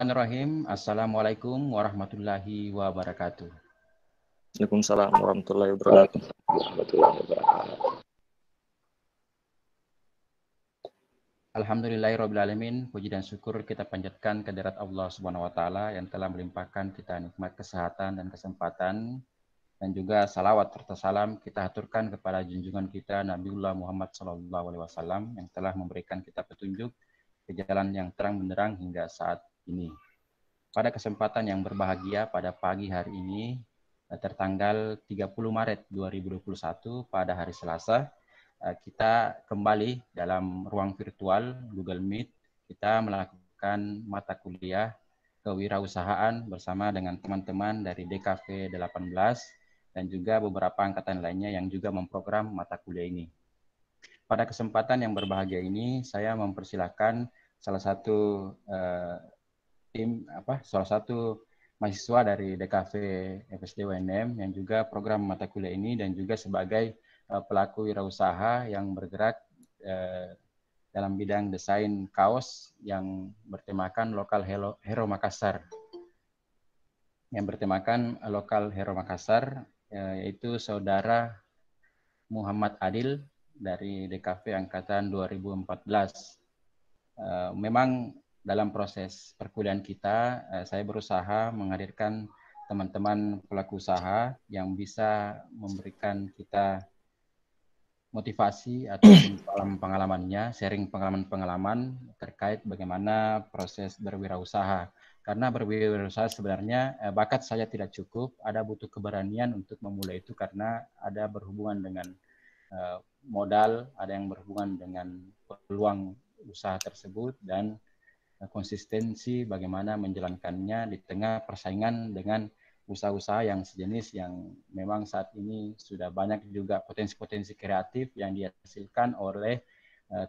Bismillahirrahmanirrahim. Assalamualaikum warahmatullahi wabarakatuh. Waalaikumsalam warahmatullahi wabarakatuh. Alhamdulillahirrahmanirrahim. Puji dan syukur kita panjatkan kehadirat Allah Subhanahu wa taala yang telah melimpahkan kita nikmat kesehatan dan kesempatan dan juga salawat serta salam kita aturkan kepada junjungan kita Nabiullah Muhammad SAW yang telah memberikan kita petunjuk ke jalan yang terang benderang hingga saat ini. Pada kesempatan yang berbahagia pada pagi hari ini, eh, tertanggal 30 Maret 2021 pada hari Selasa, eh, kita kembali dalam ruang virtual Google Meet. Kita melakukan mata kuliah kewirausahaan bersama dengan teman-teman dari DKV 18 dan juga beberapa angkatan lainnya yang juga memprogram mata kuliah ini. Pada kesempatan yang berbahagia ini, saya mempersilahkan salah satu uh, tim apa salah satu mahasiswa dari DKV FSD UNM yang juga program mata kuliah ini dan juga sebagai uh, pelaku wirausaha yang bergerak uh, dalam bidang desain kaos yang bertemakan lokal Hero, Hero Makassar yang bertemakan lokal Hero Makassar Ya, yaitu saudara Muhammad Adil dari DKV angkatan 2014. Eh, memang dalam proses perkuliahan kita, eh, saya berusaha menghadirkan teman-teman pelaku usaha yang bisa memberikan kita motivasi atau pengalaman-pengalamannya, sharing pengalaman-pengalaman terkait bagaimana proses berwirausaha. Karena berwirausaha sebenarnya eh, bakat saya tidak cukup, ada butuh keberanian untuk memulai itu karena ada berhubungan dengan eh, modal, ada yang berhubungan dengan peluang usaha tersebut dan konsistensi bagaimana menjalankannya di tengah persaingan dengan usaha-usaha yang sejenis yang memang saat ini sudah banyak juga potensi-potensi kreatif yang dihasilkan oleh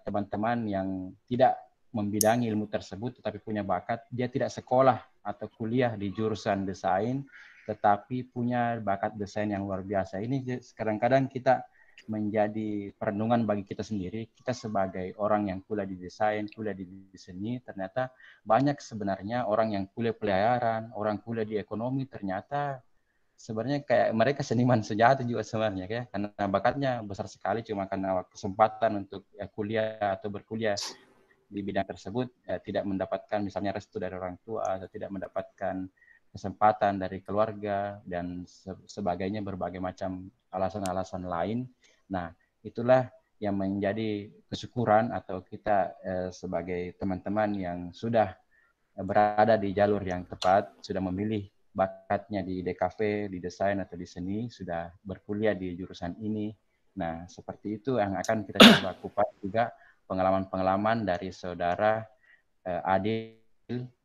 teman-teman yang tidak membidangi ilmu tersebut tetapi punya bakat, dia tidak sekolah atau kuliah di jurusan desain tetapi punya bakat desain yang luar biasa. Ini kadang-kadang kita menjadi perenungan bagi kita sendiri. Kita sebagai orang yang kuliah di desain, kuliah di seni, ternyata banyak sebenarnya orang yang kuliah pelayaran, orang kuliah di ekonomi, ternyata sebenarnya kayak mereka seniman sejati juga sebenarnya ya karena bakatnya besar sekali cuma karena kesempatan untuk ya, kuliah atau berkuliah di bidang tersebut eh, tidak mendapatkan misalnya restu dari orang tua atau tidak mendapatkan kesempatan dari keluarga dan se sebagainya berbagai macam alasan-alasan lain. Nah, itulah yang menjadi kesyukuran atau kita eh, sebagai teman-teman yang sudah berada di jalur yang tepat, sudah memilih bakatnya di DKV, di desain atau di seni, sudah berkuliah di jurusan ini. Nah, seperti itu yang akan kita coba kupas juga pengalaman-pengalaman dari saudara uh, Adil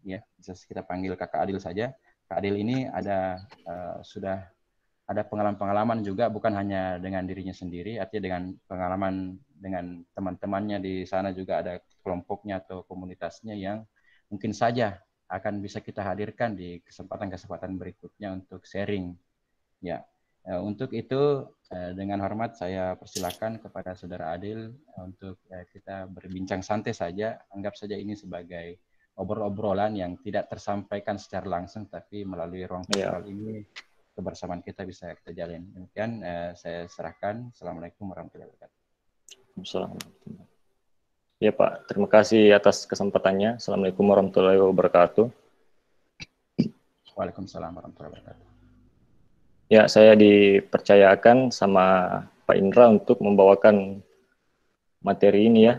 ya bisa kita panggil kakak Adil saja kak Adil ini ada uh, sudah ada pengalaman-pengalaman juga bukan hanya dengan dirinya sendiri artinya dengan pengalaman dengan teman-temannya di sana juga ada kelompoknya atau komunitasnya yang mungkin saja akan bisa kita hadirkan di kesempatan-kesempatan berikutnya untuk sharing ya Eh, untuk itu eh, dengan hormat saya persilakan kepada Saudara Adil eh, untuk kita berbincang santai saja. Anggap saja ini sebagai obrol-obrolan yang tidak tersampaikan secara langsung, tapi melalui ruang iya. virtual yeah. ini kebersamaan kita bisa kita jalin. Demikian saya serahkan. Assalamualaikum warahmatullahi wabarakatuh. Assalamualaikum. Ya Pak, terima kasih atas kesempatannya. Assalamualaikum warahmatullahi wabarakatuh. Waalaikumsalam warahmatullahi wabarakatuh. Ya, saya dipercayakan sama Pak Indra untuk membawakan materi ini ya.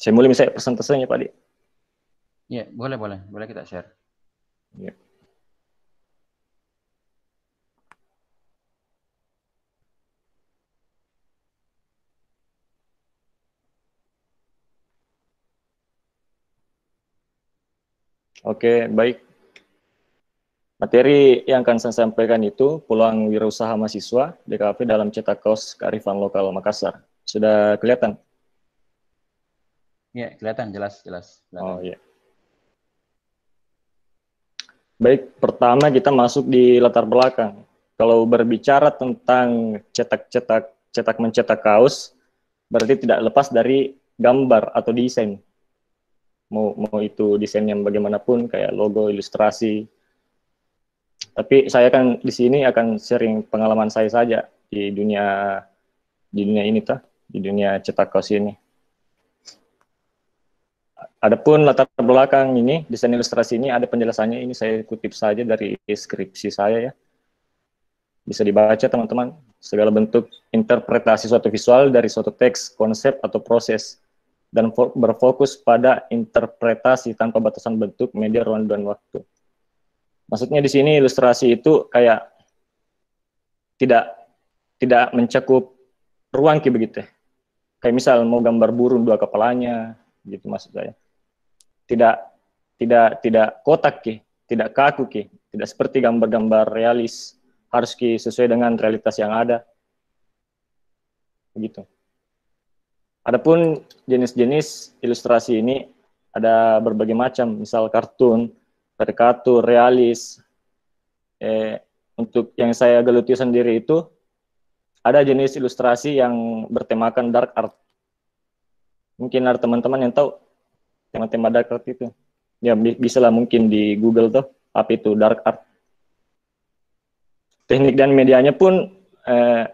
Saya mulai misalnya persentasenya Pak Di. Ya, boleh, boleh. Boleh kita share. Ya. Oke, baik. Materi yang akan saya sampaikan itu peluang wirausaha mahasiswa DKV dalam cetak kaos kearifan lokal Makassar. Sudah kelihatan? Iya, kelihatan jelas jelas. Kelihatan. Oh iya. Baik, pertama kita masuk di latar belakang. Kalau berbicara tentang cetak-cetak cetak mencetak kaos, berarti tidak lepas dari gambar atau desain. Mau mau itu desain yang bagaimanapun kayak logo ilustrasi. Tapi saya kan di sini akan sering pengalaman saya saja di dunia di dunia ini tuh di dunia cetak kaos ini. Adapun latar belakang ini desain ilustrasi ini ada penjelasannya ini saya kutip saja dari skripsi saya ya. Bisa dibaca teman-teman. Segala bentuk interpretasi suatu visual dari suatu teks konsep atau proses dan berfokus pada interpretasi tanpa batasan bentuk, media, ruang, dan waktu. Maksudnya di sini ilustrasi itu kayak tidak tidak mencakup ruang ki begitu. Ya. Kayak misal mau gambar burung dua kepalanya, gitu maksud saya. Tidak tidak tidak kotak ki, tidak kaku ki, tidak seperti gambar-gambar realis harus ki sesuai dengan realitas yang ada. Begitu. Adapun jenis-jenis ilustrasi ini ada berbagai macam, misal kartun, karikatur, realis. Eh, untuk yang saya geluti sendiri itu ada jenis ilustrasi yang bertemakan dark art. Mungkin ada teman-teman yang tahu tema-tema dark art itu. Ya bisa lah mungkin di Google tuh apa itu dark art. Teknik dan medianya pun eh,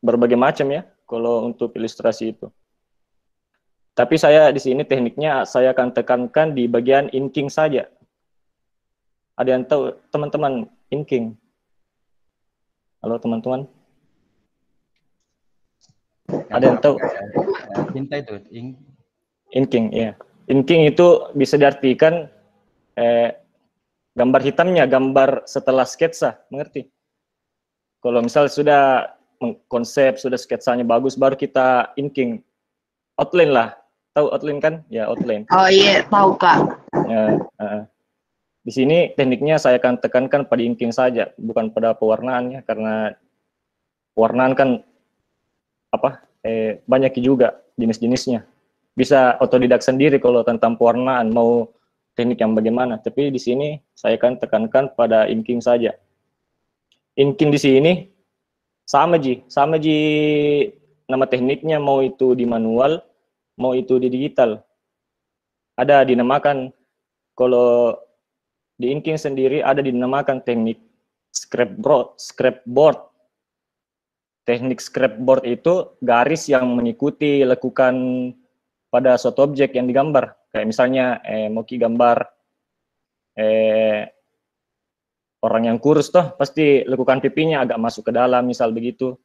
berbagai macam ya kalau untuk ilustrasi itu. Tapi saya di sini tekniknya saya akan tekankan di bagian inking saja. Ada yang tahu teman-teman inking? Halo teman-teman. Ada yang tahu? Cinta itu ink. Inking, ya. Inking itu bisa diartikan eh, gambar hitamnya, gambar setelah sketsa, mengerti? Kalau misal sudah konsep sudah sketsanya bagus baru kita inking. Outline lah. Tahu outline kan? Ya outline. Oh iya tahu kak. Ya, uh, di sini tekniknya saya akan tekankan pada inking saja bukan pada pewarnaannya karena pewarnaan kan apa eh, banyak juga jenis-jenisnya. Bisa otodidak sendiri kalau tentang pewarnaan mau teknik yang bagaimana. Tapi di sini saya akan tekankan pada inking saja. Inking di sini sama Ji, sama Ji nama tekniknya mau itu di manual, mau itu di digital. Ada dinamakan kalau di inking sendiri ada dinamakan teknik scrapboard, scrapboard. Teknik scrapboard itu garis yang mengikuti lekukan pada suatu objek yang digambar. Kayak misalnya eh, mau gambar eh, orang yang kurus toh pasti lekukan pipinya agak masuk ke dalam misal begitu.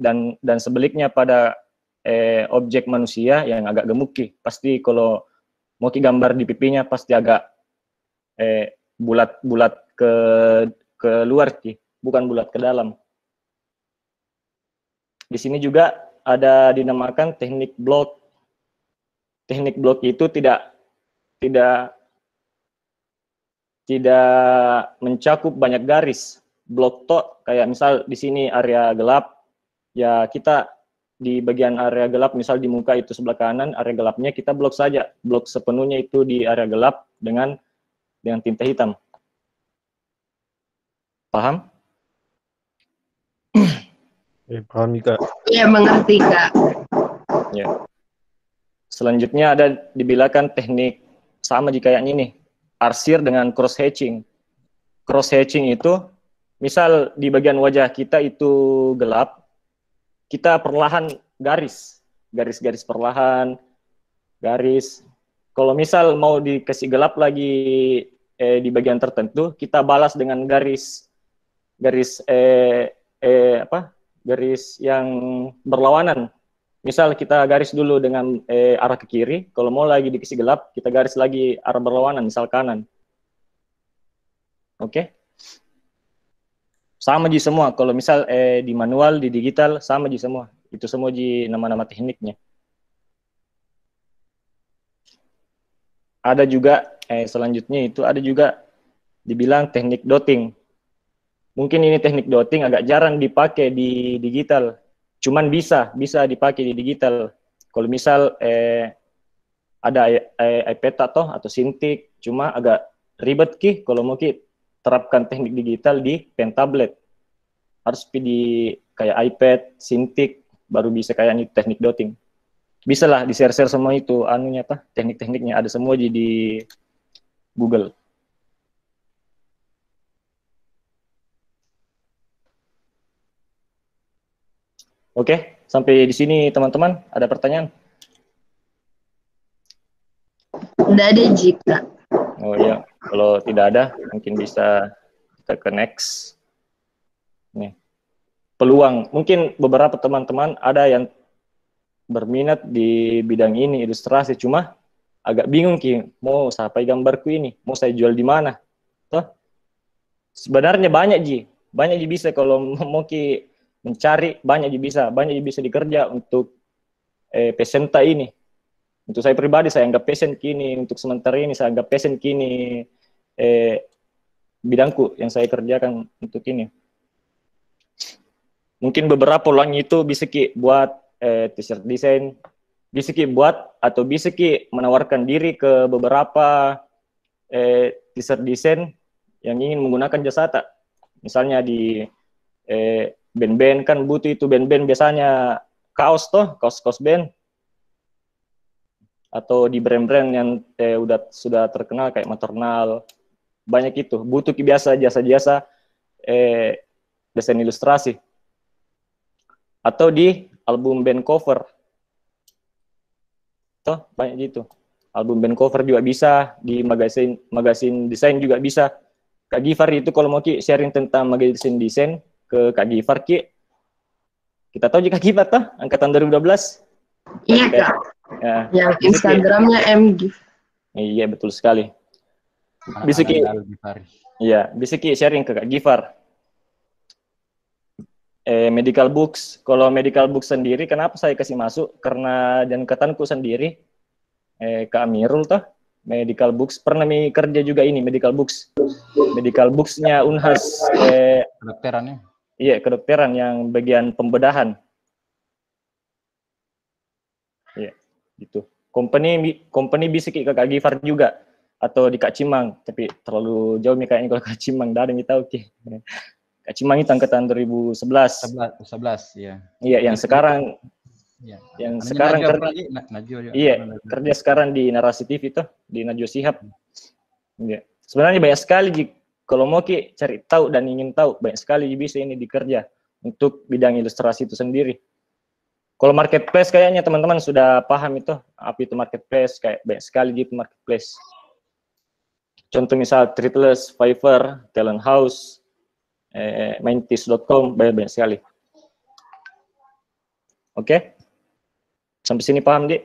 Dan dan sebaliknya pada eh, objek manusia yang agak gemuk pasti kalau mau gambar di pipinya pasti agak eh, bulat-bulat ke ke luar ki bukan bulat ke dalam. Di sini juga ada dinamakan teknik blok. Teknik blok itu tidak tidak tidak mencakup banyak garis. Blok to kayak misal di sini area gelap, ya kita di bagian area gelap, misal di muka itu sebelah kanan, area gelapnya kita blok saja. Blok sepenuhnya itu di area gelap dengan dengan tinta hitam. Paham? Eh, paham Kak. Iya, mengerti Kak. Ya. Selanjutnya ada dibilangkan teknik sama jika yang ini arsir dengan cross hatching. Cross hatching itu misal di bagian wajah kita itu gelap, kita perlahan garis, garis-garis perlahan, garis. Kalau misal mau dikasih gelap lagi eh, di bagian tertentu, kita balas dengan garis garis eh, eh, apa? garis yang berlawanan misal kita garis dulu dengan eh, arah ke kiri, kalau mau lagi dikasih gelap, kita garis lagi arah berlawanan, misal kanan. Oke? Okay? Sama di semua, kalau misal eh, di manual, di digital, sama di semua. Itu semua di nama-nama tekniknya. Ada juga, eh, selanjutnya itu ada juga dibilang teknik dotting. Mungkin ini teknik dotting agak jarang dipakai di digital, Cuman bisa bisa dipakai di digital. Kalau misal eh, ada eh, iPad atau atau Cintiq, cuma agak ribet ki kalau mau ki terapkan teknik digital di pen tablet. Harus di kayak iPad, Cintiq, baru bisa kayak ini teknik dotting. bisa lah di share share semua itu anunya apa teknik-tekniknya ada semua di, di Google Oke, sampai di sini teman-teman. Ada pertanyaan? Tidak ada jika. Oh iya, kalau tidak ada mungkin bisa kita ke next. Nih. Peluang, mungkin beberapa teman-teman ada yang berminat di bidang ini ilustrasi. Cuma agak bingung ki. Mau sampai gambarku ini? Mau saya jual di mana? Toh sebenarnya banyak ji. Banyak ji bisa. Kalau mau ki mencari banyak ji bisa banyak ji bisa dikerja untuk eh, pesenta ini. Untuk saya pribadi saya anggap passion kini untuk sementara ini saya anggap passion kini eh, bidangku yang saya kerjakan untuk ini. Mungkin beberapa peluang itu bisa ki buat eh, t-shirt desain bisa ki buat atau bisa ki menawarkan diri ke beberapa eh, t-shirt desain yang ingin menggunakan jasa tak. Misalnya di eh, band-band kan butuh itu band-band biasanya kaos toh kaos-kaos band atau di brand-brand yang eh, udah sudah terkenal kayak maternal banyak itu butuh biasa jasa-jasa eh, desain ilustrasi atau di album band cover. Toh banyak gitu. Album band cover juga bisa, di magasin magasin desain juga bisa. Kak Gifar itu kalau mau sharing tentang magasin desain ke Kak Gifar Ki. Kita tahu jika Gifar toh angkatan 2012. Iya kak. Ya, Yang. Instagramnya MGIF. iya betul sekali. Bisa, Ki. Iya, bisa Ki sharing ke Kak Gifar. Eh, medical books. Kalau medical books sendiri, kenapa saya kasih masuk? Karena jangkatanku sendiri, eh, Kak Amirul toh, medical books. Pernah mi kerja juga ini, medical books. Medical booksnya Unhas, eh, Kedokterannya. Iya kedokteran yang bagian pembedahan. Iya, gitu. Company, company bisa ke Kak Gifar juga. Atau di Kak Cimang, tapi terlalu jauh nih kayaknya kalau Kak Cimang, dah ada yang tahu Ki. Kak Cimang itu angkatan 2011. 11, 11 ya. Iya, yang sekarang Iya. yang sekarang Najwa ker- pernah, Ji? Na- Najwa juga. iya Najwa. kerja sekarang di Narasi TV tuh di Najwa Shihab. Iya. Sebenarnya banyak sekali. Kalau mau Ki cari tahu dan ingin tahu banyak sekali bisa ini dikerja untuk bidang ilustrasi itu sendiri. Kalau marketplace kayaknya teman-teman sudah paham itu apa itu marketplace kayak banyak sekali gitu marketplace. Contoh misal Tritless, Fiverr, Talent House, eh, Maintis.com banyak banyak sekali. Oke? Sampai sini paham, Dik?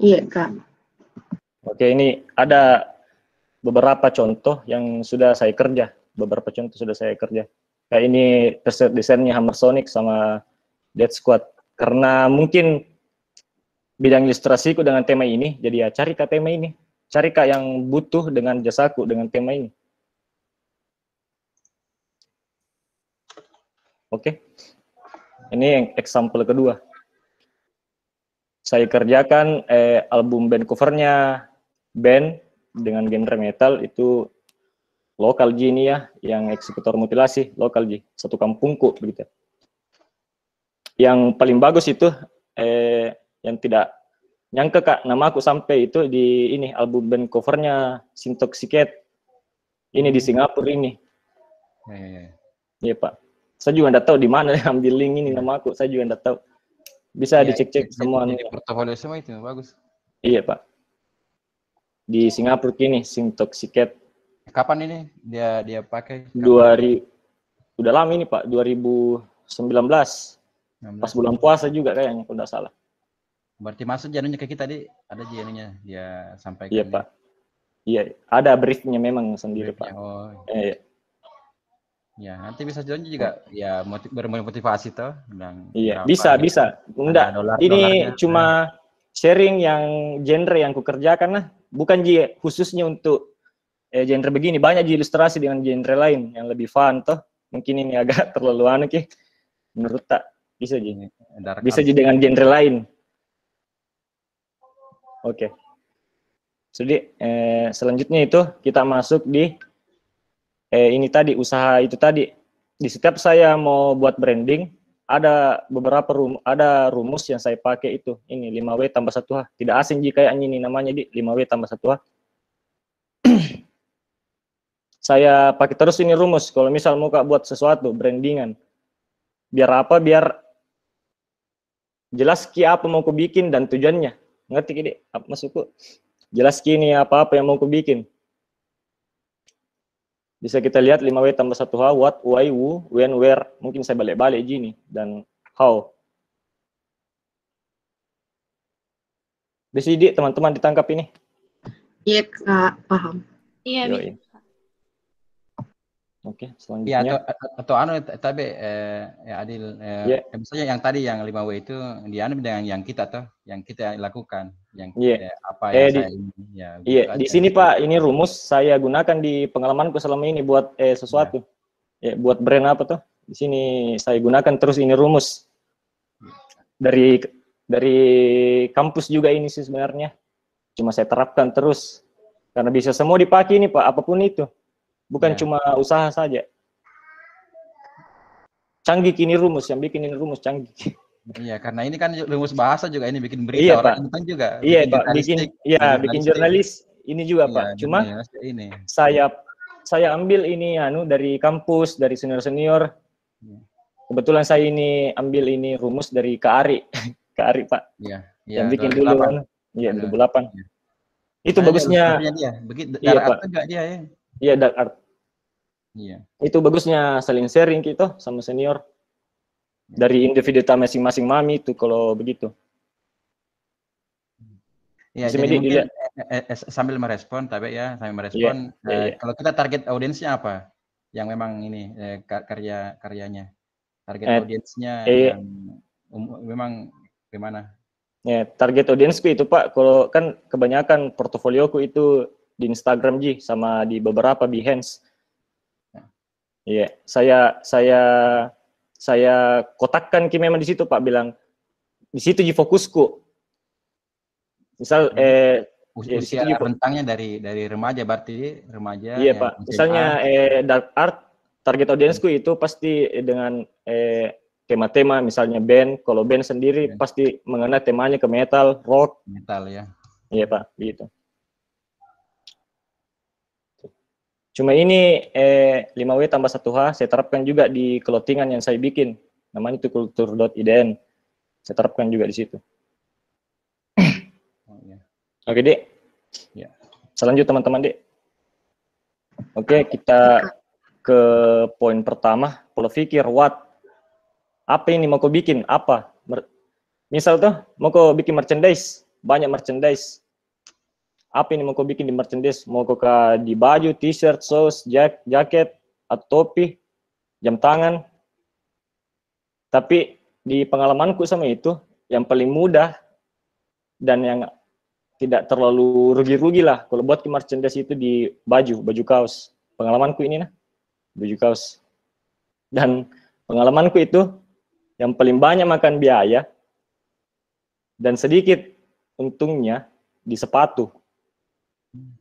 Iya kak. Oke, ini ada beberapa contoh yang sudah saya kerja. Beberapa contoh sudah saya kerja. Kayak ini preset desainnya Hammer Sonic sama Dead Squad. Karena mungkin bidang ilustrasiku dengan tema ini, jadi ya cari kak tema ini. Cari kak yang butuh dengan jasaku dengan tema ini. Oke. Ini yang example kedua. Saya kerjakan eh, album band covernya band dengan genre metal itu lokal Ji ini ya, yang eksekutor mutilasi lokal Ji, satu kampungku begitu. Yang paling bagus itu eh, yang tidak nyangka kak nama aku sampai itu di ini album band covernya Sintoxicate ini di Singapura ini Ya, ya, ya. Iya Pak. Saya juga nggak tahu di mana ambil link ini nama aku. Saya juga nggak tahu. Bisa Iya, dicek-cek semua. Nih. portofolio semua itu bagus. Iya Pak. Di Singapura kini Sintoxicate Kapan ini dia dia pakai? Dua ri udah lama ini Pak 2019 pas 16. bulan puasa juga kayaknya kalau nggak salah. Berarti masuk janunya ke kita di ada janunya dia sampaikan. Iya Pak. Iya ada briefnya memang sendiri Pak. Oh, Eh, ya nanti bisa jalan juga ya motiv bermotivasi toh dan iya bisa gitu. bisa. Enggak dolar- ini dolarnya. cuma sharing yang genre yang kukerjakan lah. Bukan Ji khususnya untuk eh, genre begini. Banyak Ji ilustrasi dengan genre lain yang lebih fun toh. Mungkin ini agak terlalu aneh Ki. Menurut tak bisa Ji. Bisa. Ji dengan genre lain. Oke. Jadi eh, selanjutnya itu kita masuk di eh, ini tadi usaha itu tadi. Di setiap saya mau buat branding, ada beberapa rum ada rumus yang saya pakai itu. Ini 5W tambah 1H tidak asing jika ini namanya di 5W tambah 1H saya pakai terus ini rumus. Kalau misal mau kak buat sesuatu brandingan. Biar apa? Biar jelas ki apa mau ku bikin dan tujuannya. Ngerti? Apa maksudku? Jelas ki ini apa apa yang mau ku bikin bisa kita lihat 5W tambah 1H, what, why, who, when, where. Mungkin saya balik-balik gini. Dan how. Sini teman-teman ditangkap ini. Iya kak, paham. Iya, Yoi. bisa. Oke, Iya selanjutnya. atau atau anu tapi eh, ya Adil eh, Iya. eh, misalnya yang tadi yang 5W itu dianu dengan yang kita toh, yang kita lakukan, yang Iya. eh, apa Eh, yang di- saya ini ya. Iya, gitu di aja. sini Pak, ini rumus saya gunakan di pengalamanku selama ini buat eh, sesuatu. Ya, buat brand apa tuh? Di sini saya gunakan terus ini rumus. Dari dari kampus juga ini sih sebenarnya. Cuma saya terapkan terus. Karena bisa semua dipakai ini Pak, apa pun itu. Bukan Ya. cuma usaha saja. Canggih ini rumus, yang bikin ini rumus canggih. Iya, karena ini kan rumus bahasa juga ini bikin berita Iya, orang Pak. nonton juga. Iya bikin Pak, bikin iya bikin jurnalis ini juga Iya, Pak. Cuma ini. saya saya ambil ini anu dari kampus dari senior senior Iya. kebetulan saya ini ambil ini rumus dari Kak Ari Kak Ari Pak Iya, iya. yang bikin dulu 2008. anu iya Ada. 2008 Iya. itu Makanya bagusnya dia, begitu Iya, Pak. juga dia ya. Iya dark art Iya. itu bagusnya saling sharing gitu sama senior dari individu masing-masing mami itu kalau begitu Iya, Bisa jadi mungkin dilihat. eh, eh, eh, sambil merespon, tapi ya sambil merespon. iya, eh, iya. Kalau kita target audiensnya apa? Yang memang ini eh, ka- karya karyanya, target Eh, audiensnya eh, yang um- memang gimana? ya target audiensku itu Pak kalau kan kebanyakan portofolioku itu di Instagram Ji sama di beberapa Behance Iya, saya saya saya kotakkan ki memang di situ Pak bilang di situ ji fokusku. Misal Hmm. eh Iya, di usia situ juga. rentangnya dari dari remaja berarti remaja iya Pak, misalnya eh dark art target audiensku itu pasti dengan eh tema-tema misalnya band, kalau band sendiri Band. pasti mengenai temanya ke metal, rock, metal ya. iya Pak, gitu. Cuma ini eh 5W tambah 1H saya terapkan juga di clothingan yang saya bikin. Namanya itu kultur.idn. Saya terapkan juga di situ. Oh, iya. Oke, Dek. Ya. Selanjut teman-teman, Dek. Oke, kita ke poin pertama, pola pikir what. Apa ini mau kau bikin? Apa? Mer- Misal tuh mau kau bikin merchandise, banyak merchandise. Apa ini mau kau bikin di merchandise? Mau kau ke di baju, t-shirt, sauce, jak jaket, atau topi, jam tangan. Tapi di pengalamanku sama itu, yang paling mudah dan yang tidak terlalu rugi-rugi lah kalau buat merchandise itu di baju, baju kaos. Pengalamanku ini nah, baju kaos. Dan pengalamanku itu yang paling banyak makan biaya dan sedikit untungnya di sepatu.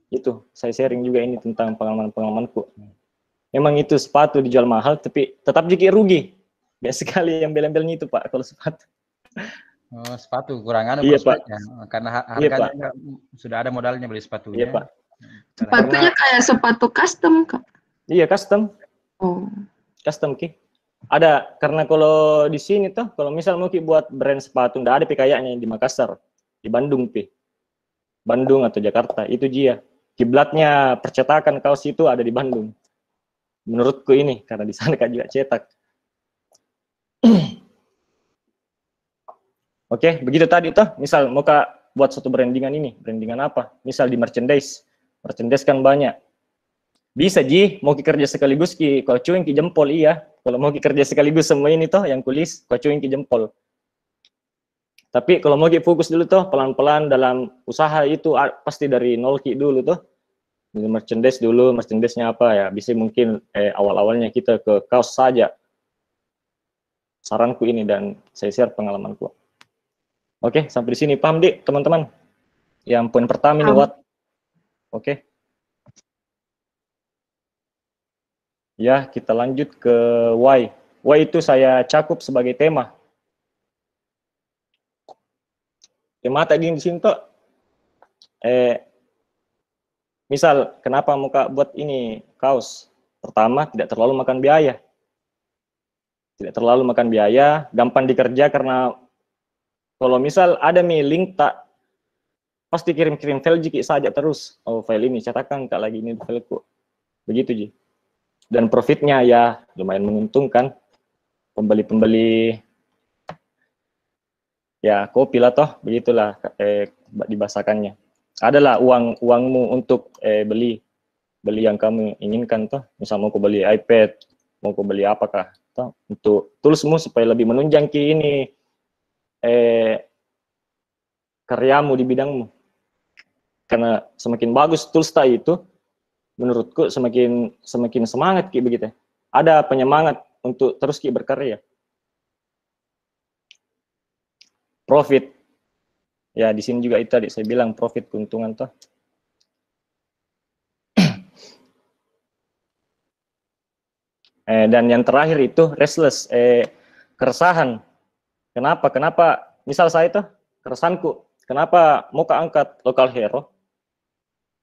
Itu saya sharing juga ini tentang pengalaman-pengalamanku. Memang itu sepatu dijual mahal tapi tetap juga rugi. Biasa sekali yang bel-belnya itu Pak kalau sepatu. Oh, sepatu kurang anu Iya, Pak. prospeknya. karena Iya, harganya enggak- sudah ada modalnya beli sepatunya. Iya Pak. Karena- Sepatunya kayak sepatu custom kak. Iya custom. Oh. custom ki ada karena kalau di sini tuh kalau misal mau ki buat brand sepatu ndak ada pi kayaknya di Makassar di Bandung pi Bandung atau Jakarta itu dia. Kiblatnya percetakan kaos itu ada di Bandung. Menurutku ini karena di sana kan juga cetak. Oke begitu tadi tuh misal mau kak buat satu brandingan ini. Brandingan apa? Misal di merchandise. Merchandise kan banyak. Bisa Ji, mau ki kerja sekaligus ki kau cuing ki jempol. Iya. Kalau mau ki kerja sekaligus semua ini toh yang kulis kau cuing ki jempol. Tapi kalau mau ki fokus dulu toh pelan-pelan dalam usaha itu ah, pasti dari nol ki dulu toh. Dari merchandise dulu, merchandise-nya apa ya? Bisa mungkin eh, awal-awalnya kita ke kaos saja. Saranku ini dan saya share pengalamanku. Oke, sampai di sini paham dik teman-teman. Yang poin pertama ini what? Oke. Ya, kita lanjut ke why. Wah itu saya cakup sebagai tema. Tema tadi di sini tuh, eh, misal kenapa muka buat ini kaos? Pertama, tidak terlalu makan biaya. Tidak terlalu makan biaya, gampang dikerja karena kalau misal ada mi link tak pasti kirim-kirim file jiki saja terus. Oh file ini cetakan kak lagi ini fileku. Begitu Ji. Dan profitnya ya lumayan menguntungkan. Pembeli-pembeli ya kopi lah toh, begitulah eh, dibasakannya. Adalah uang uangmu untuk eh, beli beli yang kamu inginkan toh. Misal mau kau beli iPad, mau kau beli apakah toh untuk toolsmu supaya lebih menunjang ki ini eh karyamu di bidangmu. Karena semakin bagus tools itu, menurutku semakin semakin semangat ki begitu. Ada penyemangat untuk terus ki berkarya. Profit. Ya, di sini juga itu tadi saya bilang profit keuntungan toh. eh, dan yang terakhir itu restless, eh, keresahan. Kenapa? Kenapa? Misal saya tuh keresahanku, kenapa mau angkat lokal hero?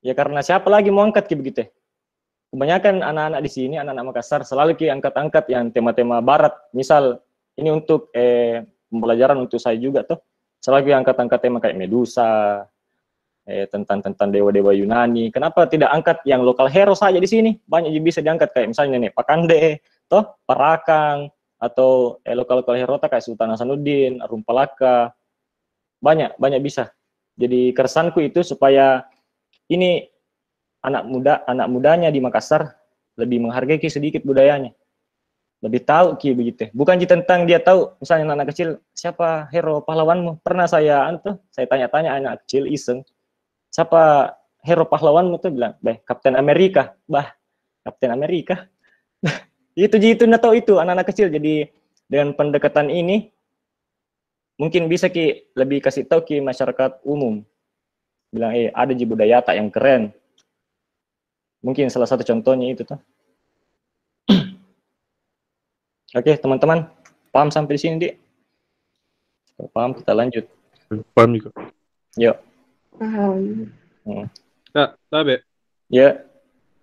Ya karena siapa lagi mau angkat ki begitu? Kebanyakan anak-anak di sini, anak-anak Makassar selalu ki angkat-angkat yang tema-tema barat. Misal ini untuk eh, pembelajaran untuk saya juga tuh. Selalu ki angkat-angkat tema kayak Medusa, eh, tentang tentang dewa-dewa Yunani. Kenapa tidak angkat yang lokal hero saja di sini? Banyak juga bisa diangkat kayak misalnya nih Pakande, toh Parakang atau eh, lokal-lokal hero kayak Sultan Hasanuddin, Rumpalaka. Banyak, banyak bisa. Jadi keresanku itu supaya ini anak muda anak mudanya di Makassar lebih menghargai ki sedikit budayanya lebih tahu ki begitu bukan ki tentang dia tahu. Misalnya anak kecil siapa hero pahlawanmu? Pernah saya anu saya tanya-tanya anak kecil iseng. Siapa hero pahlawanmu? tuh bilang bah Kapten Amerika. Bah Kapten Amerika? Itu itu tahu itu. Anak-anak kecil jadi dengan pendekatan ini mungkin bisa ki lebih kasih tahu ki masyarakat umum. Bilang eh ada ji budaya tak yang keren. Mungkin salah satu contohnya itu tuh oke teman-teman paham sampai di sini di paham kita lanjut. Paham juga. yuk Paham. Kak, tabe. ya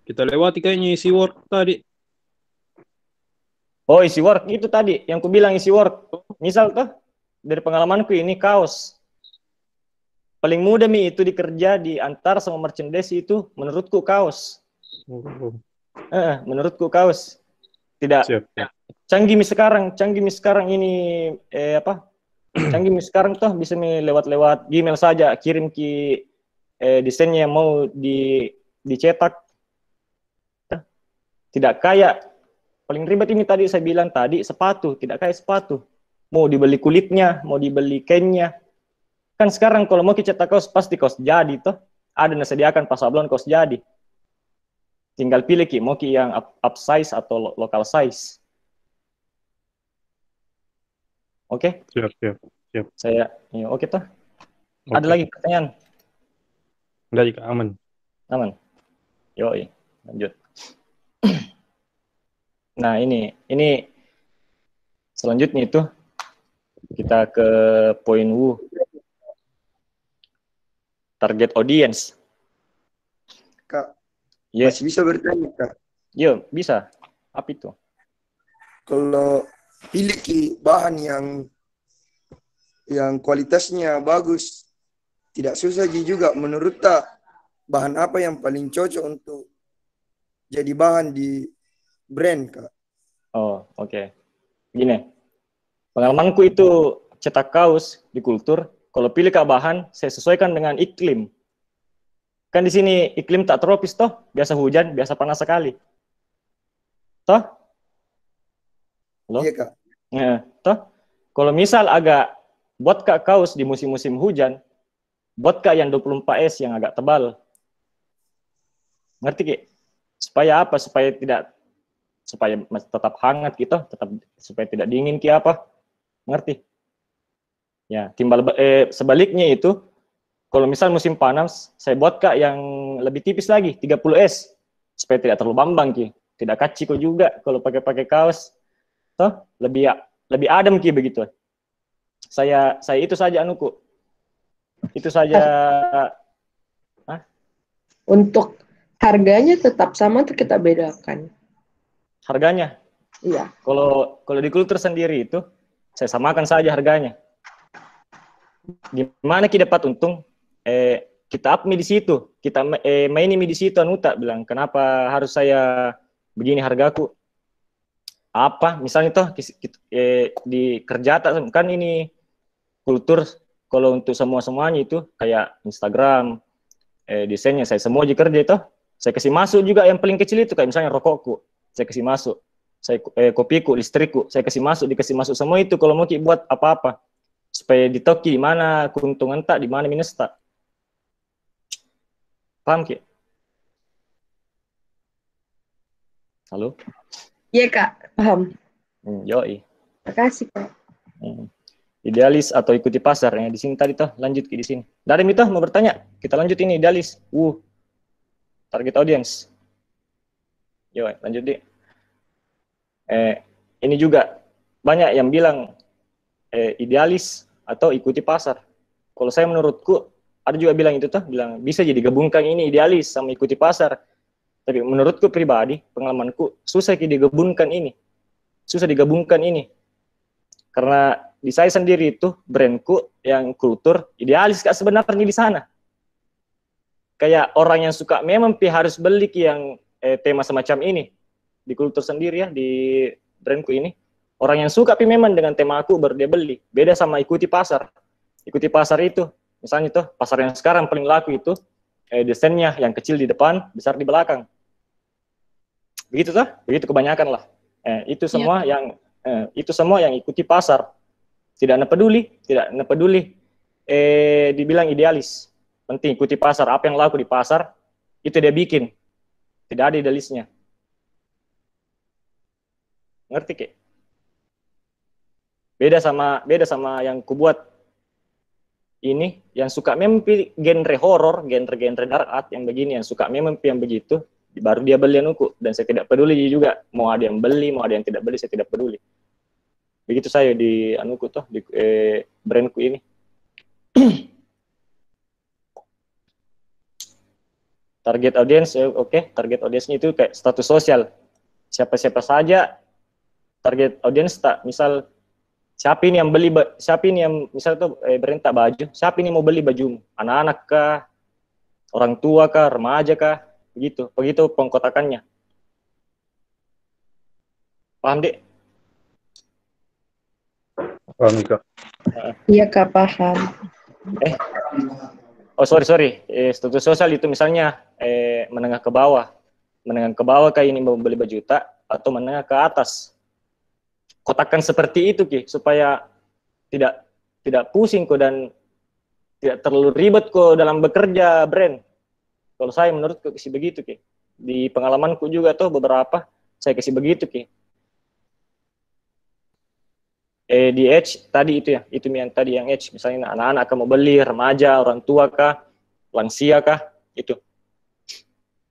Kita lewati kayaknya isi work tadi. oh isi work itu tadi yang ku bilang isi work misal tuh dari pengalamanku ini kaos. Paling mudah mi itu dikerja di antar sama merchandise itu menurutku kaos. Oh, eh, menurutku kaos. Tidak. Siap. Canggih mi sekarang canggih mi sekarang ini eh apa? Canggih mi sekarang tuh bisa mi lewat-lewat Gmail saja kirim ki eh, desainnya yang mau di dicetak. Tidak kayak paling ribet ini tadi saya bilang tadi sepatu tidak kayak sepatu. Mau dibeli kulitnya mau dibeli kainnya kan sekarang kalau mau cetak kaos pasti kaos jadi toh. Ada yang sediakan pas sablon kaos jadi. Tinggal pilih ki mau ki yang up, up size atau lo- local size oke? Siap, siap. saya ya, oke toh. Oke. ada lagi pertanyaan? Enggak, jika aman. aman? Yoi lanjut. Nah ini ini selanjutnya itu. Kita ke poin wu. Target audience. Kak, yes. masih bisa bertanya, Kak. yo bisa. Apa itu? Kalau pilih ki bahan yang yang kualitasnya bagus, tidak susah juga menurut tak bahan apa yang paling cocok untuk jadi bahan di brand, Kak? Oh, oke. Gini, pengalamanku itu cetak kaos di kultur, kalau pilih kak bahan, saya sesuaikan dengan iklim. Kan di sini iklim tak tropis toh, biasa hujan, biasa panas sekali. Toh? Halo? Iya, Kak. Nah, toh? Kalau misal agak buat kak kaos di musim-musim hujan, buat kak yang 24S yang agak tebal. Ngerti Ki? Supaya apa? Supaya tidak supaya tetap hangat gitu, tetap supaya tidak dingin ki apa? Ngerti? Ya, timbal ba- eh, sebaliknya itu kalau misal musim panas, saya buat kak yang lebih tipis lagi, 30S supaya tidak terlalu bambang ki, tidak kaciko juga kalau pakai-pakai kaos. Toh lebih lebih adem ki begitu. Saya saya itu saja anuku. Itu saja Untuk harganya tetap sama tuh kita bedakan. harganya? Iya. kalau kalau di kultur sendiri itu saya samakan saja harganya. Gimana kita dapat untung? Eh kita up di situ. Kita eh, maini mi di situ anu tak bilang kenapa harus saya begini hargaku apa? Misalnya toh eh, di kerja kan ini kultur kalau untuk semua semuanya itu kayak Instagram eh, desainnya saya semua aja kerja itu saya kasih masuk juga yang paling kecil itu kayak misalnya rokokku saya kasih masuk. Saya eh, kopiku listrikku saya kasih masuk dikasih masuk semua itu. Kalau mau buat apa-apa. Supaya ditoki di mana keuntungan tak di mana minus tak. Paham ki? Halo Iya kak, paham. hmm, yoi Makasih kak. Hmm. Idealis atau ikuti pasar ya di sini tadi toh lanjut ke di sini. Dari itu mau bertanya, kita lanjut ini idealis. Uh. Target audience. Yo, lanjut di. Eh, ini juga banyak yang bilang eh, idealis atau ikuti pasar. Kalau saya menurutku ada juga bilang itu toh, bilang bisa jadi gabungkan ini idealis sama ikuti pasar. Tapi menurutku pribadi, pengalamanku susah digabungkan ini. Susah digabungkan ini. Karena di saya sendiri itu brandku yang kultur idealis kak sebenarnya di sana. Kayak orang yang suka memang harus beli yang eh, tema semacam ini. Di kultur sendiri ya di brandku ini. Orang yang suka pi memang dengan tema aku baru dia beli. Beda sama ikuti pasar. Ikuti pasar itu. Misalnya tuh pasar yang sekarang paling laku itu eh, desainnya yang kecil di depan besar di belakang begitu tuh begitu kebanyakan lah eh, itu semua yang Eh, itu semua yang ikuti pasar. Tidak peduli, tidak peduli. Eh, dibilang idealis. Penting ikuti pasar. Apa yang laku di pasar, itu dia bikin. Tidak ada idealisnya. Ngerti, Ki? Beda sama beda sama yang kubuat ini yang suka mimpi genre horor, genre-genre dark art yang begini yang suka mimpi yang begitu, baru dia beli anuku dan saya tidak peduli juga mau ada yang beli mau ada yang tidak beli saya tidak peduli. Begitu saya di anuku tuh di eh, brandku ini. Target audience eh, oke target audience itu kayak status sosial. Siapa-siapa saja target audience tak misal siapa ini yang beli ba- siapa ini yang misal tuh eh, brand tak baju siapa ini mau beli baju? Anak-anak kah? Orang tua kah? Remaja kah? Begitu begitu pengkotakannya. Paham dek Paham kak. Iya kak, paham. oh sorry sorry. Eh, status sosial itu misalnya eh, menengah ke bawah. Menengah ke bawah kayak ini mau beli baju tak? Atau menengah ke atas kotakan seperti itu ki supaya tidak tidak pusing kok dan tidak terlalu ribet kok dalam bekerja brand kalau saya menurut kasih begitu ki. Di pengalamanku juga tuh beberapa saya kasih begitu ki. Eh di Edge tadi itu ya itu yang tadi yang Edge misalnya anak-anak akan mau beli remaja orang tua kah lansia kah itu.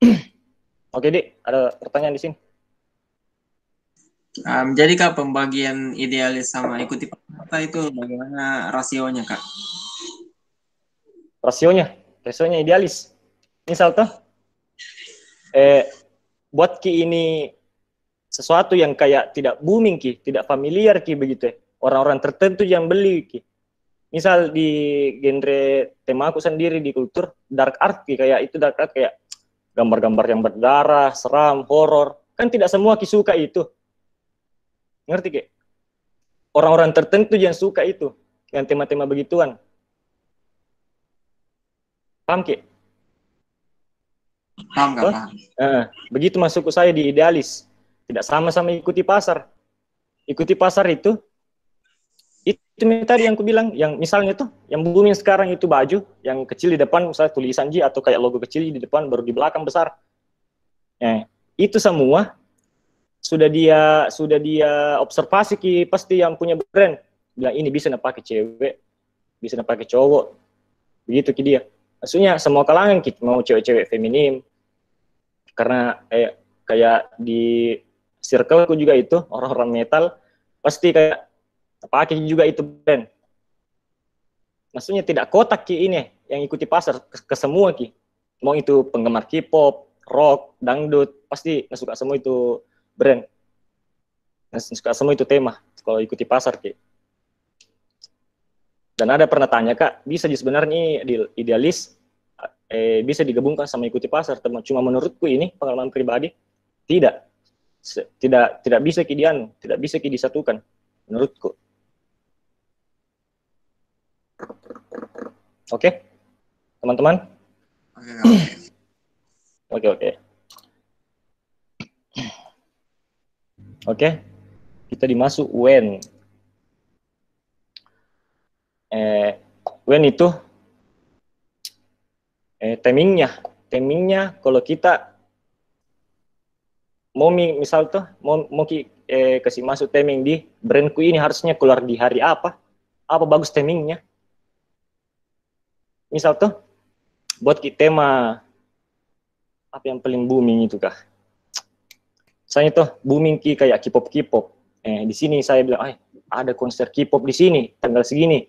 Oke dik ada pertanyaan di sini Um, jadi kak pembagian idealis sama ikuti pasar itu bagaimana rasionya kak? rasionya? Rasionya idealis. Misal tuh eh buat ki ini sesuatu yang kayak tidak booming ki tidak familiar ki begitu ya. Orang-orang tertentu yang beli ki. Misal di genre tema aku sendiri di kultur dark art ki kayak itu dark art kayak gambar-gambar yang berdarah seram horor. Kan tidak semua ki suka itu ngerti ki orang-orang tertentu yang suka itu yang tema-tema begituan paham ki Paham? Hah? Paham. Eh, begitu masukku saya di idealis. Tidak sama-sama ikuti pasar. Ikuti pasar itu, itu tadi yang aku bilang, yang misalnya tuh, yang booming sekarang itu baju, yang kecil di depan, misalnya tulisan J atau kayak logo kecil di depan, baru di belakang besar. Eh, itu semua sudah dia sudah dia observasi ki pasti yang punya brand. Bilang ini bisa pakai cewek bisa pakai cowok. Begitu ki dia. Maksudnya semua kalangan ki mau cewek-cewek feminim. Karena eh, kayak di circleku juga itu orang-orang metal pasti kayak pakai juga itu brand. Maksudnya tidak kotak ki ini yang ikuti pasar ke, ke semua ki. Mau itu penggemar K-pop rock dangdut pasti nggak suka semua itu brand. Nggak suka semua itu tema kalau ikuti pasar ki. Dan ada pernah tanya kak bisa sebenarnya ideal- idealis eh, bisa digabungkan sama ikuti pasar? Teman cuma menurutku ini pengalaman pribadi tidak. Tidak tidak bisa ki dianu tidak bisa ki disatukan menurutku. Oke? Teman-teman? Oke, Kak, oke. Oke oke. Oke, kita dimasuk when. Eh, when itu eh, timingnya, timingnya kalau kita mau mi- misal tuh mau mau ki, eh, kasih masuk timing di brandku ini harusnya keluar di hari apa? Apa bagus timingnya? Misal tuh buat ki tema apa yang paling booming itu kah? Misalnya tuh booming ki kayak K-pop K-pop. Eh di sini saya bilang, "Ah, ada konser K-pop di sini tanggal segini."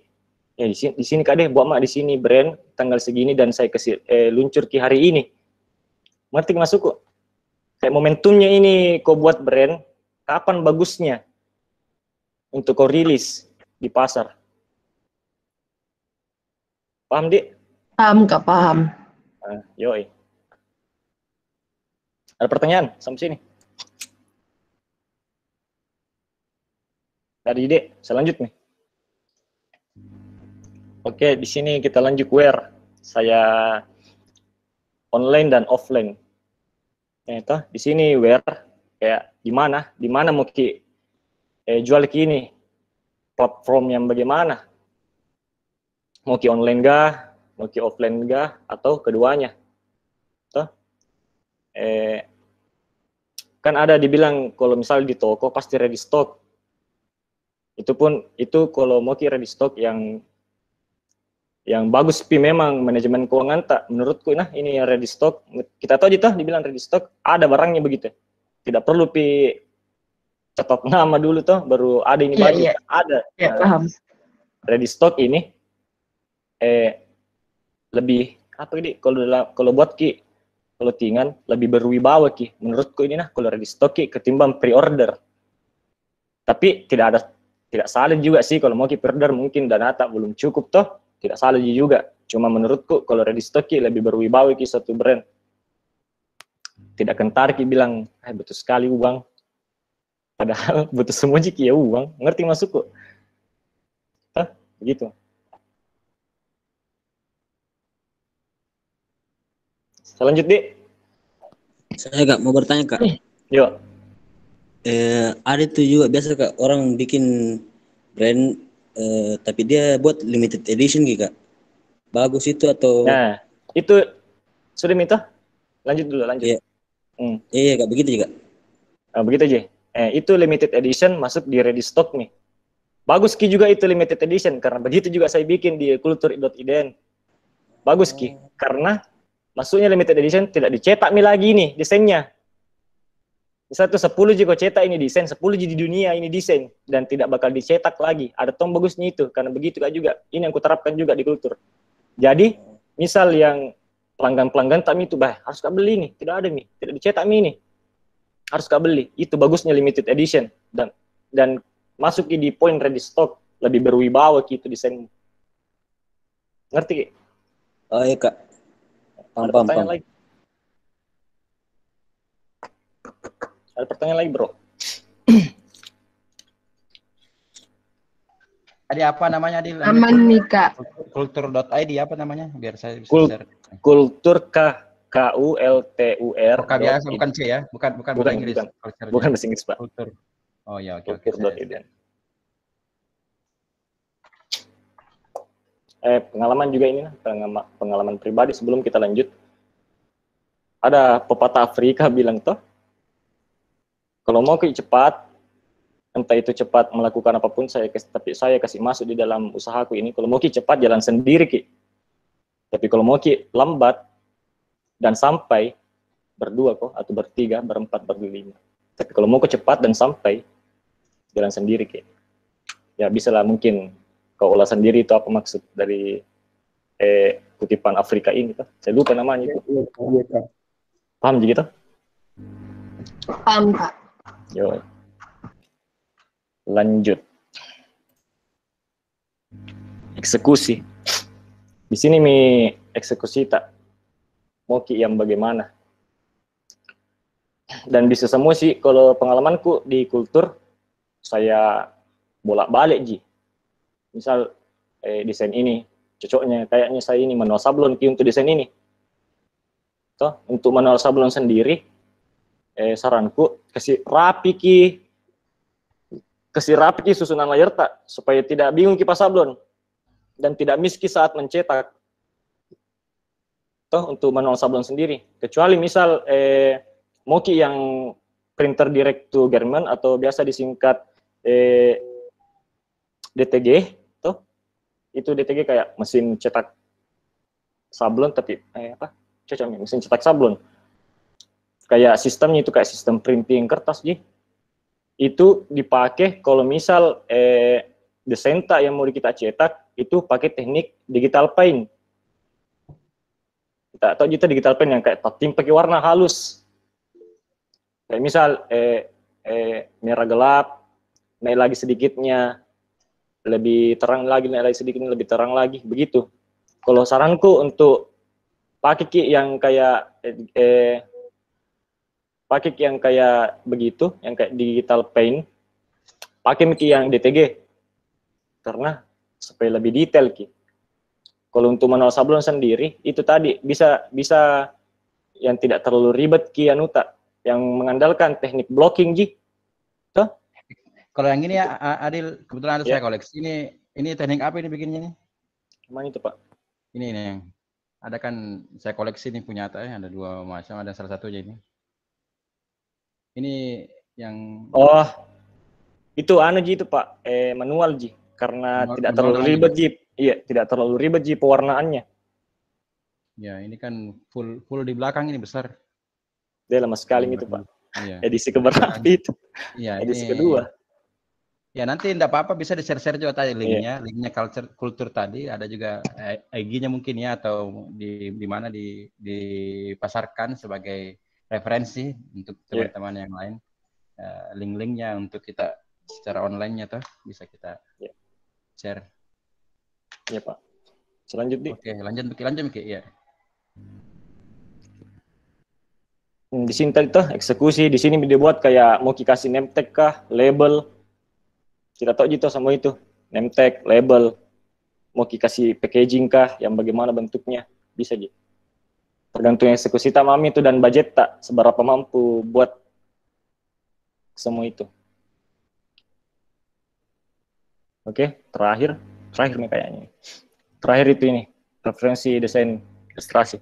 Ya di sini di sini Kak deh buat mak di sini brand tanggal segini dan saya kasih eh, luncur ki hari ini. Ngerti masuk kok? Kayak momentumnya ini kau buat brand, kapan bagusnya untuk kau rilis di pasar? Paham, Dik? Paham, Kak, paham. Ah, yoi. Ada pertanyaan sampai sini? Dari ide, saya lanjut nih. Oke, di sini kita lanjut where. Saya online dan offline. Ya, itu di sini where kayak di mana, di mana mau ki eh, jual ki ini platform yang bagaimana? Mau ki online gah, mau ki offline gah, atau keduanya? Tuh. Eh, kan ada dibilang kalau misal di toko pasti ready stock. Itu pun itu kalau mau ki ready stock yang yang bagus pi memang manajemen keuangan tak menurutku nah ini yang ready stock. Kita tahu tuh dibilang ready stock ada barangnya begitu. Tidak perlu pi cetak nama dulu tuh baru ada ini Iya, baru iya. ada. Ya, Nah, paham. ready stock ini eh lebih apa ini kalau kalau buat ki kalau tingan lebih berwibawa ki. Menurutku ini nah kalau ready stock ki ketimbang pre-order. Tapi tidak ada tidak salah juga sih kalau mau ki pre-order mungkin dana tak belum cukup toh tidak salah juga cuma menurutku kalau ready stock ki lebih berwibawa ki satu brand tidak kentar ki bilang eh betul sekali uang padahal butuh semua ki ya uang ngerti maksudku Hah? begitu Saya lanjut, Dik. Saya kak mau bertanya kak. Yuk. Eh, ada tuh juga biasa kak orang bikin brand eh, tapi dia buat limited edition gitu kak. Bagus itu atau Nah, itu sudah minta? Lanjut dulu, lanjut. Iya. Hmm. iya kak begitu juga. Nah, begitu aja. Eh, itu limited edition masuk di ready stock nih. Bagus Ki juga itu limited edition karena begitu juga saya bikin di kultur.iden. Bagus Ki karena masuknya limited edition tidak dicetak nih lagi nih desainnya. Misal tuh 10 juga cetak ini desain, 10 jadi dunia ini desain dan tidak bakal dicetak lagi. Ada tong bagusnya itu karena begitu kak juga. Ini yang kuterapkan juga di kultur. Jadi misal yang pelanggan-pelanggan tak itu bah harus kak beli nih, tidak ada nih, tidak dicetak nih nih. Harus kak beli. Itu bagusnya limited edition dan dan masuk di point ready stock lebih berwibawa gitu desain. Ngerti? Ki? Oh iya kak. Ada pertanyaan paham. lagi? Ada pertanyaan lagi, Bro? Tadi apa namanya Adil? Aman nih, Kak. Kultur.id apa namanya? Biar saya bisa Kul- share. Kultur K K U L T U R. Oh, K biasa, bukan C ya? Bukan bukan Bukan, bahasa Inggris. bukan. Culture-nya. bukan bahasa Inggris, Pak. Kultur. Oh ya, oke oke. Kultur saya- dot iden. Eh, pengalaman juga ini, nah, pengalaman, pengalaman pribadi sebelum kita lanjut. Ada pepatah Afrika bilang toh, kalau mau ke cepat, entah itu cepat melakukan apa pun, saya kasih, tapi saya kasih masuk di dalam usahaku ini. Kalau mau ki cepat jalan sendiri ki, tapi kalau mau ki lambat dan sampai berdua kok atau bertiga, berempat, berlima. Tapi kalau mau ke cepat dan sampai, jalan sendiri Ki. Ya bisa lah mungkin kau olah sendiri itu apa maksud dari eh, kutipan Afrika ini tuh. Saya lupa namanya itu. Iya. Iya, Kak. Paham gitu? Paham, Kak. Yo. Lanjut. Eksekusi. Di sini mi eksekusi tak mau ki yang bagaimana? Dan bisa semua sih kalau pengalamanku di kultur saya bolak-balik ji. Misal eh, desain ini cocoknya kayaknya saya ini manual sablon ki untuk desain ini. Toh, untuk manual sablon sendiri eh, saranku kasih rapi ki. Kasih rapi ki susunan layar tak supaya tidak bingung kipas sablon dan tidak miski saat mencetak. Toh untuk manual sablon sendiri. Kecuali misal eh, moki yang printer direct to garment atau biasa disingkat eh, DTG toh itu DTG kayak mesin cetak sablon tapi eh, apa? Cocoknya mesin cetak sablon kayak sistemnya itu kayak sistem printing kertas ji. Itu dipakai kalau misal eh, tak yang mau kita cetak itu pakai teknik digital paint. Kita tahu kita digital paint yang kayak tim pakai warna halus. Kayak misal eh, eh, merah gelap naik lagi sedikitnya lebih terang lagi naik lagi sedikitnya lebih terang lagi begitu. Kalau saranku untuk pakai yang kayak eh, eh, pakai yang kayak begitu, yang kayak digital paint, pakai Ki yang DTG. Karena supaya lebih detail Ki. Kalau untuk manual sablon sendiri, itu tadi bisa bisa yang tidak terlalu ribet Ki Anuta, yang mengandalkan teknik blocking Ji. Tuh? Kalau yang ini ya Adil, kebetulan ada Ya. saya koleksi. Ini ini teknik apa ini bikinnya nih? Mana itu Pak? Ini nih yang ada kan saya koleksi nih punya ya, ada dua macam, ada salah satunya ini. Ini yang Oh, itu anu Ji itu Pak, eh, manual Ji. Karena Manual- tidak terlalu ribet Ji. Iya, tidak terlalu ribet Ji pewarnaannya. ya ini kan full full di belakang ini besar. Dia lama sekali itu Pak. Iya. Edisi keberapa itu? Iya, Edisi ini- kedua. Ya nanti enggak apa-apa bisa di-share-share juga tadi Iya. linknya, linknya culture kultur tadi ada juga eh, IG-nya mungkin ya atau di di mana di dipasarkan sebagai referensi untuk Iya. teman-teman yang lain. Eh, link-linknya untuk kita secara online-nya tuh bisa kita Iya. share. Iya Pak. Selanjutnya Oke, lanjut Miki, lanjut Miki, ya. Di sini tadi tuh eksekusi di sini dibuat kayak mau kasih name tag kah, label. Kita tahu gitu sama itu. Name tag, label. Mau kasih packaging kah, yang bagaimana bentuknya, bisa gitu. Tergantung eksekusi tak mami itu dan budget tak seberapa mampu buat semua itu. Oke, terakhir, terakhir nih kayaknya. Terakhir itu ini, referensi desain ilustrasi.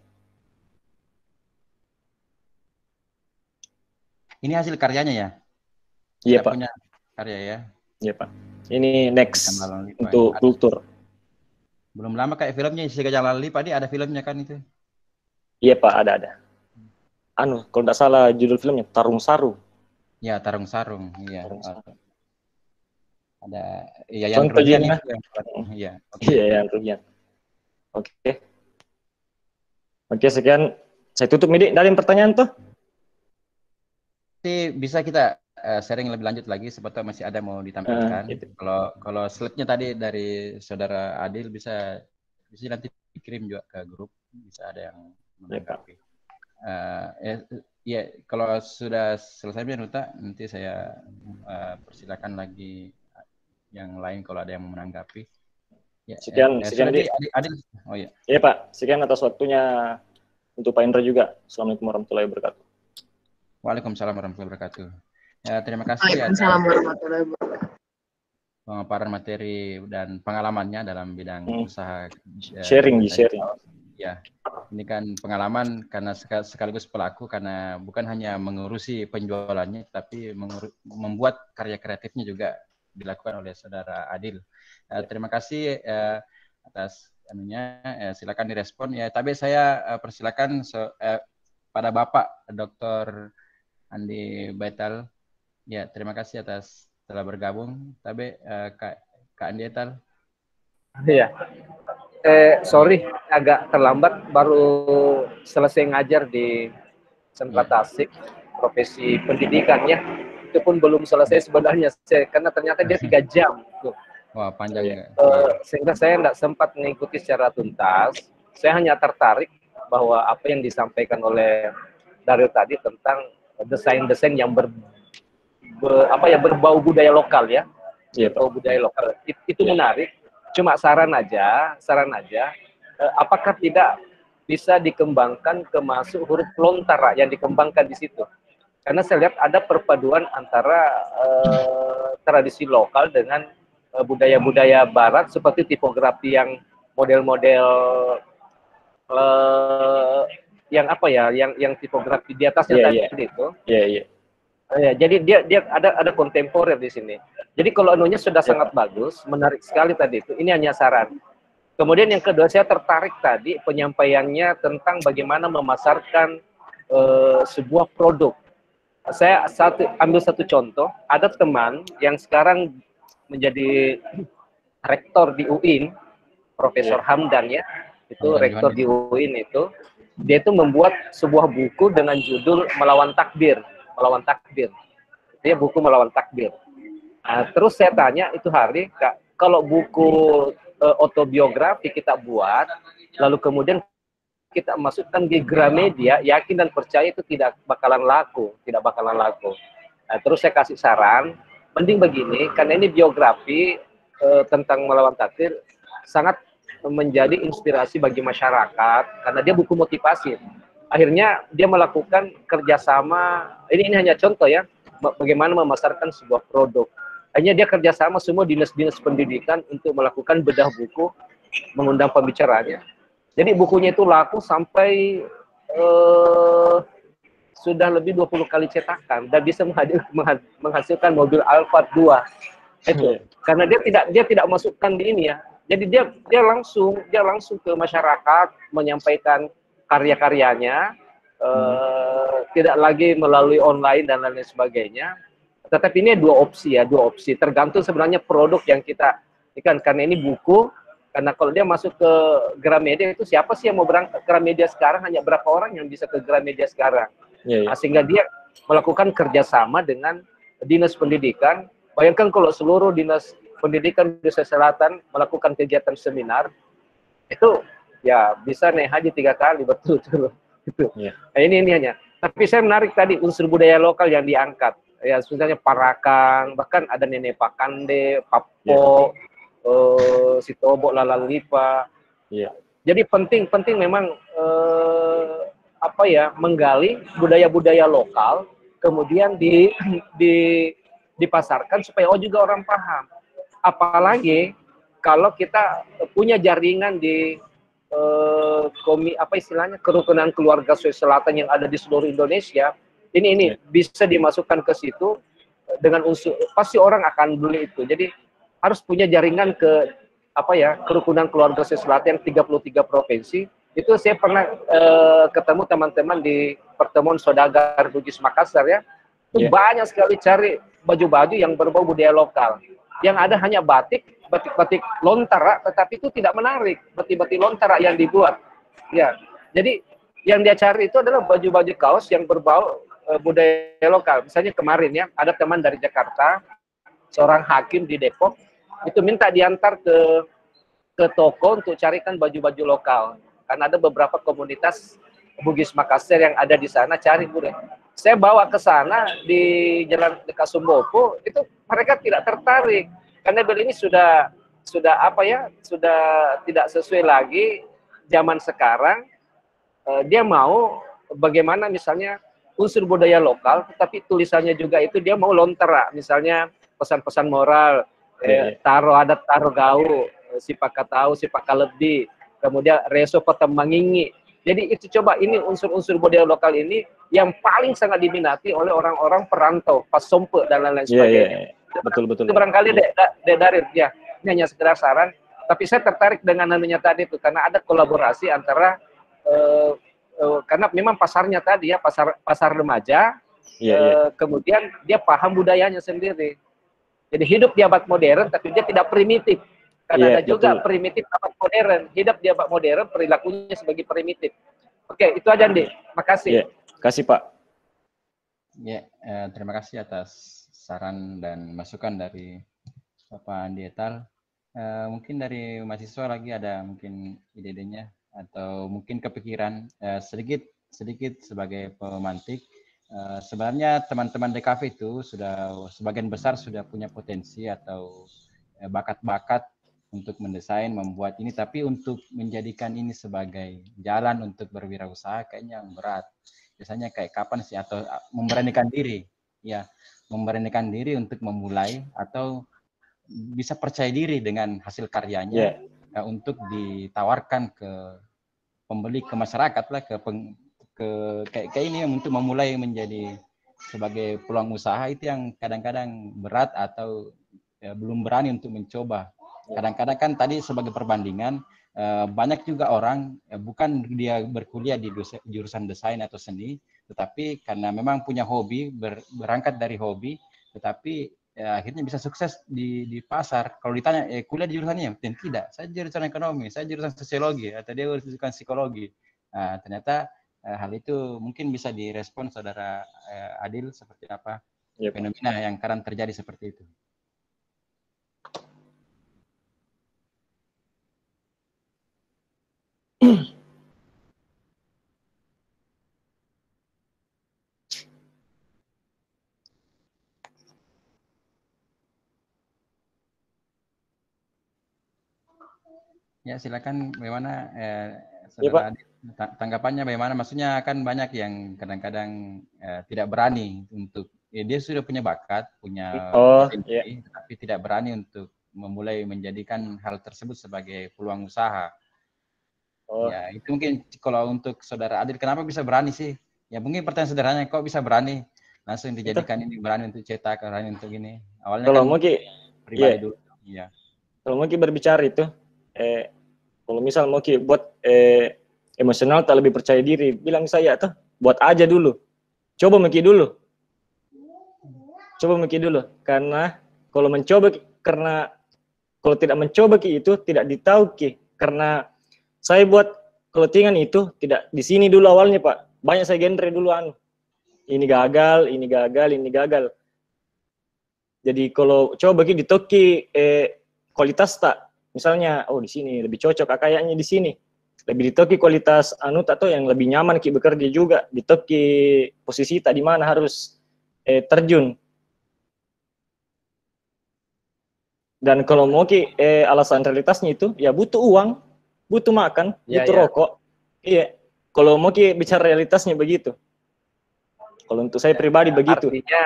Ini hasil karyanya ya? Iya Pak, punya karya ya. iya Pak. Ini next untuk kultur. Belum lama kayak filmnya Si Gajah Lali, Pak, ada filmnya kan itu. Iya Pak, ada ada. Anu, kalau tidak salah judul filmnya Tarung Saru. Ya, Tarung Sarung, iya. Tarung Sarung. Ada iya yang Contoh itu yang iya. oke. Iya, yang Rubian. Oke. Oke, sekian. Saya tutup Midi. Dari pertanyaan tuh? Nanti bisa kita eh, sharing lebih lanjut lagi sebetulnya masih ada mau ditampilkan. Eh, gitu. Kalau kalau slide-nya tadi dari saudara Adil bisa bisa nanti dikirim juga ke grup, bisa ada yang Ya, menanggapi. Eh, ya, ya, kalau sudah selesai Nuta, nanti saya eh, persilakan lagi yang lain kalau ada yang mau menanggapi. Ya, Sekian- eh, sekian, sudah Di. di- Adil, Adil. Oh iya. Iya Pak, sekian atas waktunya untuk Pak Indra juga. Assalamualaikum warahmatullahi wabarakatuh. Waalaikumsalam warahmatullahi wabarakatuh. Ya, terima kasih atas Waalaikumsalam warahmatullahi wabarakatuh. pemaparan materi dan pengalamannya dalam bidang Hmm. usaha Sharing, desain sharing. Ya, ini kan pengalaman karena seka- sekaligus pelaku karena bukan hanya mengurusi penjualannya, tapi membuat karya kreatifnya juga dilakukan oleh saudara Adil. Eh, terima kasih eh, atas anunya. Eh, silakan direspon. Ya, tapi saya eh, persilakan so- eh, pada Bapak Dr. Andi Baital. Ya, terima kasih atas telah bergabung. Tapi eh, Kak Kak Andietal, Iya. Eh, sorry, agak terlambat. Baru selesai ngajar di Sentra Tasik, profesi pendidikannya. Itu pun belum selesai sebenarnya, saya, karena ternyata dia tiga jam. Tuh. wah panjang ya. Eh, sehingga saya tidak sempat mengikuti secara tuntas. Saya hanya tertarik bahwa apa yang disampaikan oleh Daryl tadi tentang desain-desain yang ber, be- apa ya berbau budaya lokal ya, Iya, Pak. berbau budaya lokal. It- itu menarik. Cuma saran aja, saran aja, eh, apakah tidak bisa dikembangkan ke masuk huruf lontara yang dikembangkan di situ? Karena saya lihat ada perpaduan antara eh, tradisi lokal dengan eh, budaya-budaya barat seperti tipografi yang model-model eh, yang apa ya, yang yang tipografi di atasnya Iya, tadi iya. itu. Iya, iya. Ya, jadi dia dia ada ada kontemporer di sini. Jadi kalau anunya sudah sangat bagus, menarik sekali tadi itu. Ini hanya saran. Kemudian yang kedua saya tertarik tadi penyampaiannya tentang bagaimana memasarkan eh, sebuah produk. Saya satu ambil satu contoh, ada teman yang sekarang menjadi rektor di UIN, Profesor Hamdan ya, itu Hamdan rektor di UIN itu, dia itu membuat sebuah buku dengan judul Melawan Takdir, Melawan Takdir. Dia buku Melawan Takdir. Nah, terus saya tanya itu hari, Kak, kalau buku eh, autobiografi kita buat, lalu kemudian kita masukkan di Gramedia, yakin dan percaya itu tidak bakalan laku, tidak bakalan laku. Nah, terus saya kasih saran, mending begini, karena ini biografi eh, tentang melawan takdir sangat menjadi inspirasi bagi masyarakat karena dia buku motivasi. Akhirnya dia melakukan kerjasama. Ini ini hanya contoh ya, ba- bagaimana memasarkan sebuah produk. Hanya dia kerjasama semua dinas-dinas pendidikan untuk melakukan bedah buku, mengundang pembicaranya. Jadi bukunya itu laku sampai eh, sudah lebih 20 kali cetakan dan bisa menghasilkan mobil Alphard 2. Itu. Karena dia tidak dia tidak masukkan di ini ya. Jadi dia dia langsung dia langsung ke masyarakat menyampaikan karya-karyanya eh, tidak lagi melalui online dan lain sebagainya. Tetapi ini dua opsi ya, dua opsi. Tergantung sebenarnya produk yang kita ikan karena ini buku karena kalau dia masuk ke Gramedia itu siapa sih yang mau berangkat ke Gramedia sekarang? Hanya berapa orang yang bisa ke Gramedia sekarang? Iya, iya. Nah, sehingga dia melakukan kerjasama dengan dinas pendidikan. Bayangkan kalau seluruh dinas pendidikan di Selatan melakukan kegiatan seminar itu ya bisa naik haji tiga kali betul betul. Itu Iya. Nah, ini ini hanya. Tapi saya menarik tadi unsur budaya lokal yang diangkat ya sebenarnya Parakang bahkan ada Nenek Pakande Papo eh, Sitobo Lalalipa Iya. jadi penting penting memang eh, apa ya menggali budaya-budaya lokal kemudian di di dipasarkan supaya oh juga orang paham apalagi kalau kita punya jaringan di eh, komi apa istilahnya kerukunan keluarga Sulawesi Selatan yang ada di seluruh Indonesia ini ini bisa dimasukkan ke situ dengan unsur pasti orang akan beli itu. Jadi harus punya jaringan ke apa ya kerukunan keluarga Selatan yang 33 provinsi. Itu saya pernah eh, ketemu teman-teman di pertemuan saudagar Bugis Makassar ya. Itu Iya. banyak sekali cari baju-baju yang berbau budaya lokal. Yang ada hanya batik batik-batik lontara tetapi itu tidak menarik. Batik-batik lontara yang dibuat. Ya. Jadi yang dia cari itu adalah baju-baju kaos yang berbau eh, budaya lokal. Misalnya kemarin ya ada teman dari Jakarta seorang hakim di Depok itu minta diantar ke ke toko untuk carikan baju-baju lokal. Karena ada beberapa komunitas Bugis Makassar yang ada di sana cari budaya saya bawa ke sana di Jalan dekat Sumbopo itu mereka tidak tertarik. Karena bel ini sudah sudah apa ya sudah tidak sesuai lagi zaman sekarang. Eh, dia mau bagaimana misalnya unsur budaya lokal tetapi tulisannya juga itu dia mau lontera misalnya pesan-pesan moral Iya, eh, taro adat taro gau eh, si pakatau si pakalebdi kemudian reso petemangingi jadi itu coba ini unsur-unsur budaya lokal ini yang paling sangat diminati oleh orang-orang perantau, pas sompe dan lain-lain Iya, iya, sebagainya. iya. Betul, betul. Itu barangkali dek da- dek Darir, ya. Ini hanya sekedar saran. Tapi saya tertarik dengan anunya tadi itu karena ada kolaborasi antara eh, eh, karena memang pasarnya tadi ya pasar pasar remaja, Iya, iya. eh, kemudian dia paham budayanya sendiri. Jadi hidup di abad modern tapi dia tidak primitif. Karena Iya, ada juga betul. primitif abad modern. Hidup di abad modern perilakunya sebagai primitif. Oke, itu aja Andi. Makasih. Iya. Kasih Pak. Ya, eh, terima kasih atas saran dan masukan dari Bapak Andi Etal. Eh, mungkin dari mahasiswa lagi ada mungkin ide-idenya atau mungkin kepikiran eh, sedikit sedikit sebagai pemantik. Eh, sebenarnya teman-teman DKV itu sudah sebagian besar sudah punya potensi atau eh, bakat-bakat untuk mendesain, membuat ini, tapi untuk menjadikan ini sebagai jalan untuk berwirausaha kayaknya berat biasanya kayak kapan sih atau uh, memberanikan diri ya memberanikan diri untuk memulai atau bisa percaya diri dengan hasil karyanya Iya. uh, untuk ditawarkan ke pembeli ke masyarakat lah ke peng- ke kayak kayak ini untuk memulai menjadi sebagai peluang usaha itu yang kadang-kadang berat atau ya, belum berani untuk mencoba. Kadang-kadang kan tadi sebagai perbandingan eh, banyak juga orang eh, bukan dia berkuliah di jurusan desain atau seni tetapi karena memang punya hobi ber- berangkat dari hobi tetapi ya, akhirnya bisa sukses di di pasar. Kalau ditanya eh, kuliah di jurusannya? Dan tidak. Saya jurusan ekonomi saya jurusan sosiologi atau dia jurusan psikologi. Nah, ternyata eh, hal itu mungkin bisa direspon saudara eh, Adil seperti apa Iya, Pak. fenomena yang kadang terjadi seperti itu Ya silakan bagaimana eh, Adit, ta- tanggapannya bagaimana? Maksudnya kan banyak yang kadang-kadang eh, tidak berani untuk ya dia sudah punya bakat, punya Oh, iya. tapi tidak berani untuk memulai menjadikan hal tersebut sebagai peluang usaha. Oh, Ya itu mungkin kalau untuk saudara Adit kenapa bisa berani sih? Ya mungkin pertanyaan sederhananya kok bisa berani langsung dijadikan ini berani untuk cetak, berani untuk ini. Awalnya kalau kan Ki, pribadi iya. dulu. Iya. kalau Ki berbicara itu, eh, kalau misal mau Ki buat eh, emosional tak lebih percaya diri, bilang saya tuh buat aja dulu. Coba Meki dulu. Coba Meki dulu. Karena kalau mencoba karena kalau tidak mencoba Ki itu tidak ditahu Ki. Karena saya buat clothingan itu tidak di sini dulu awalnya Pak. Banyak saya genre dulu anu. Ini gagal, ini gagal, ini gagal. Jadi kalau coba Ki di Toki eh, kualitas tak misalnya oh di sini lebih cocok ah, kayaknya di sini. Lebih ditoki kualitas anu atau yang lebih nyaman ki bekerja juga. Ditoki posisi tak di mana harus eh, terjun. Dan kalau mau ki eh, alasan realitasnya itu ya butuh uang butuh makan Ya, butuh ya. rokok. Iya. Kalau mau ki bicara realitasnya begitu. Kalau untuk saya pribadi begitu. Artinya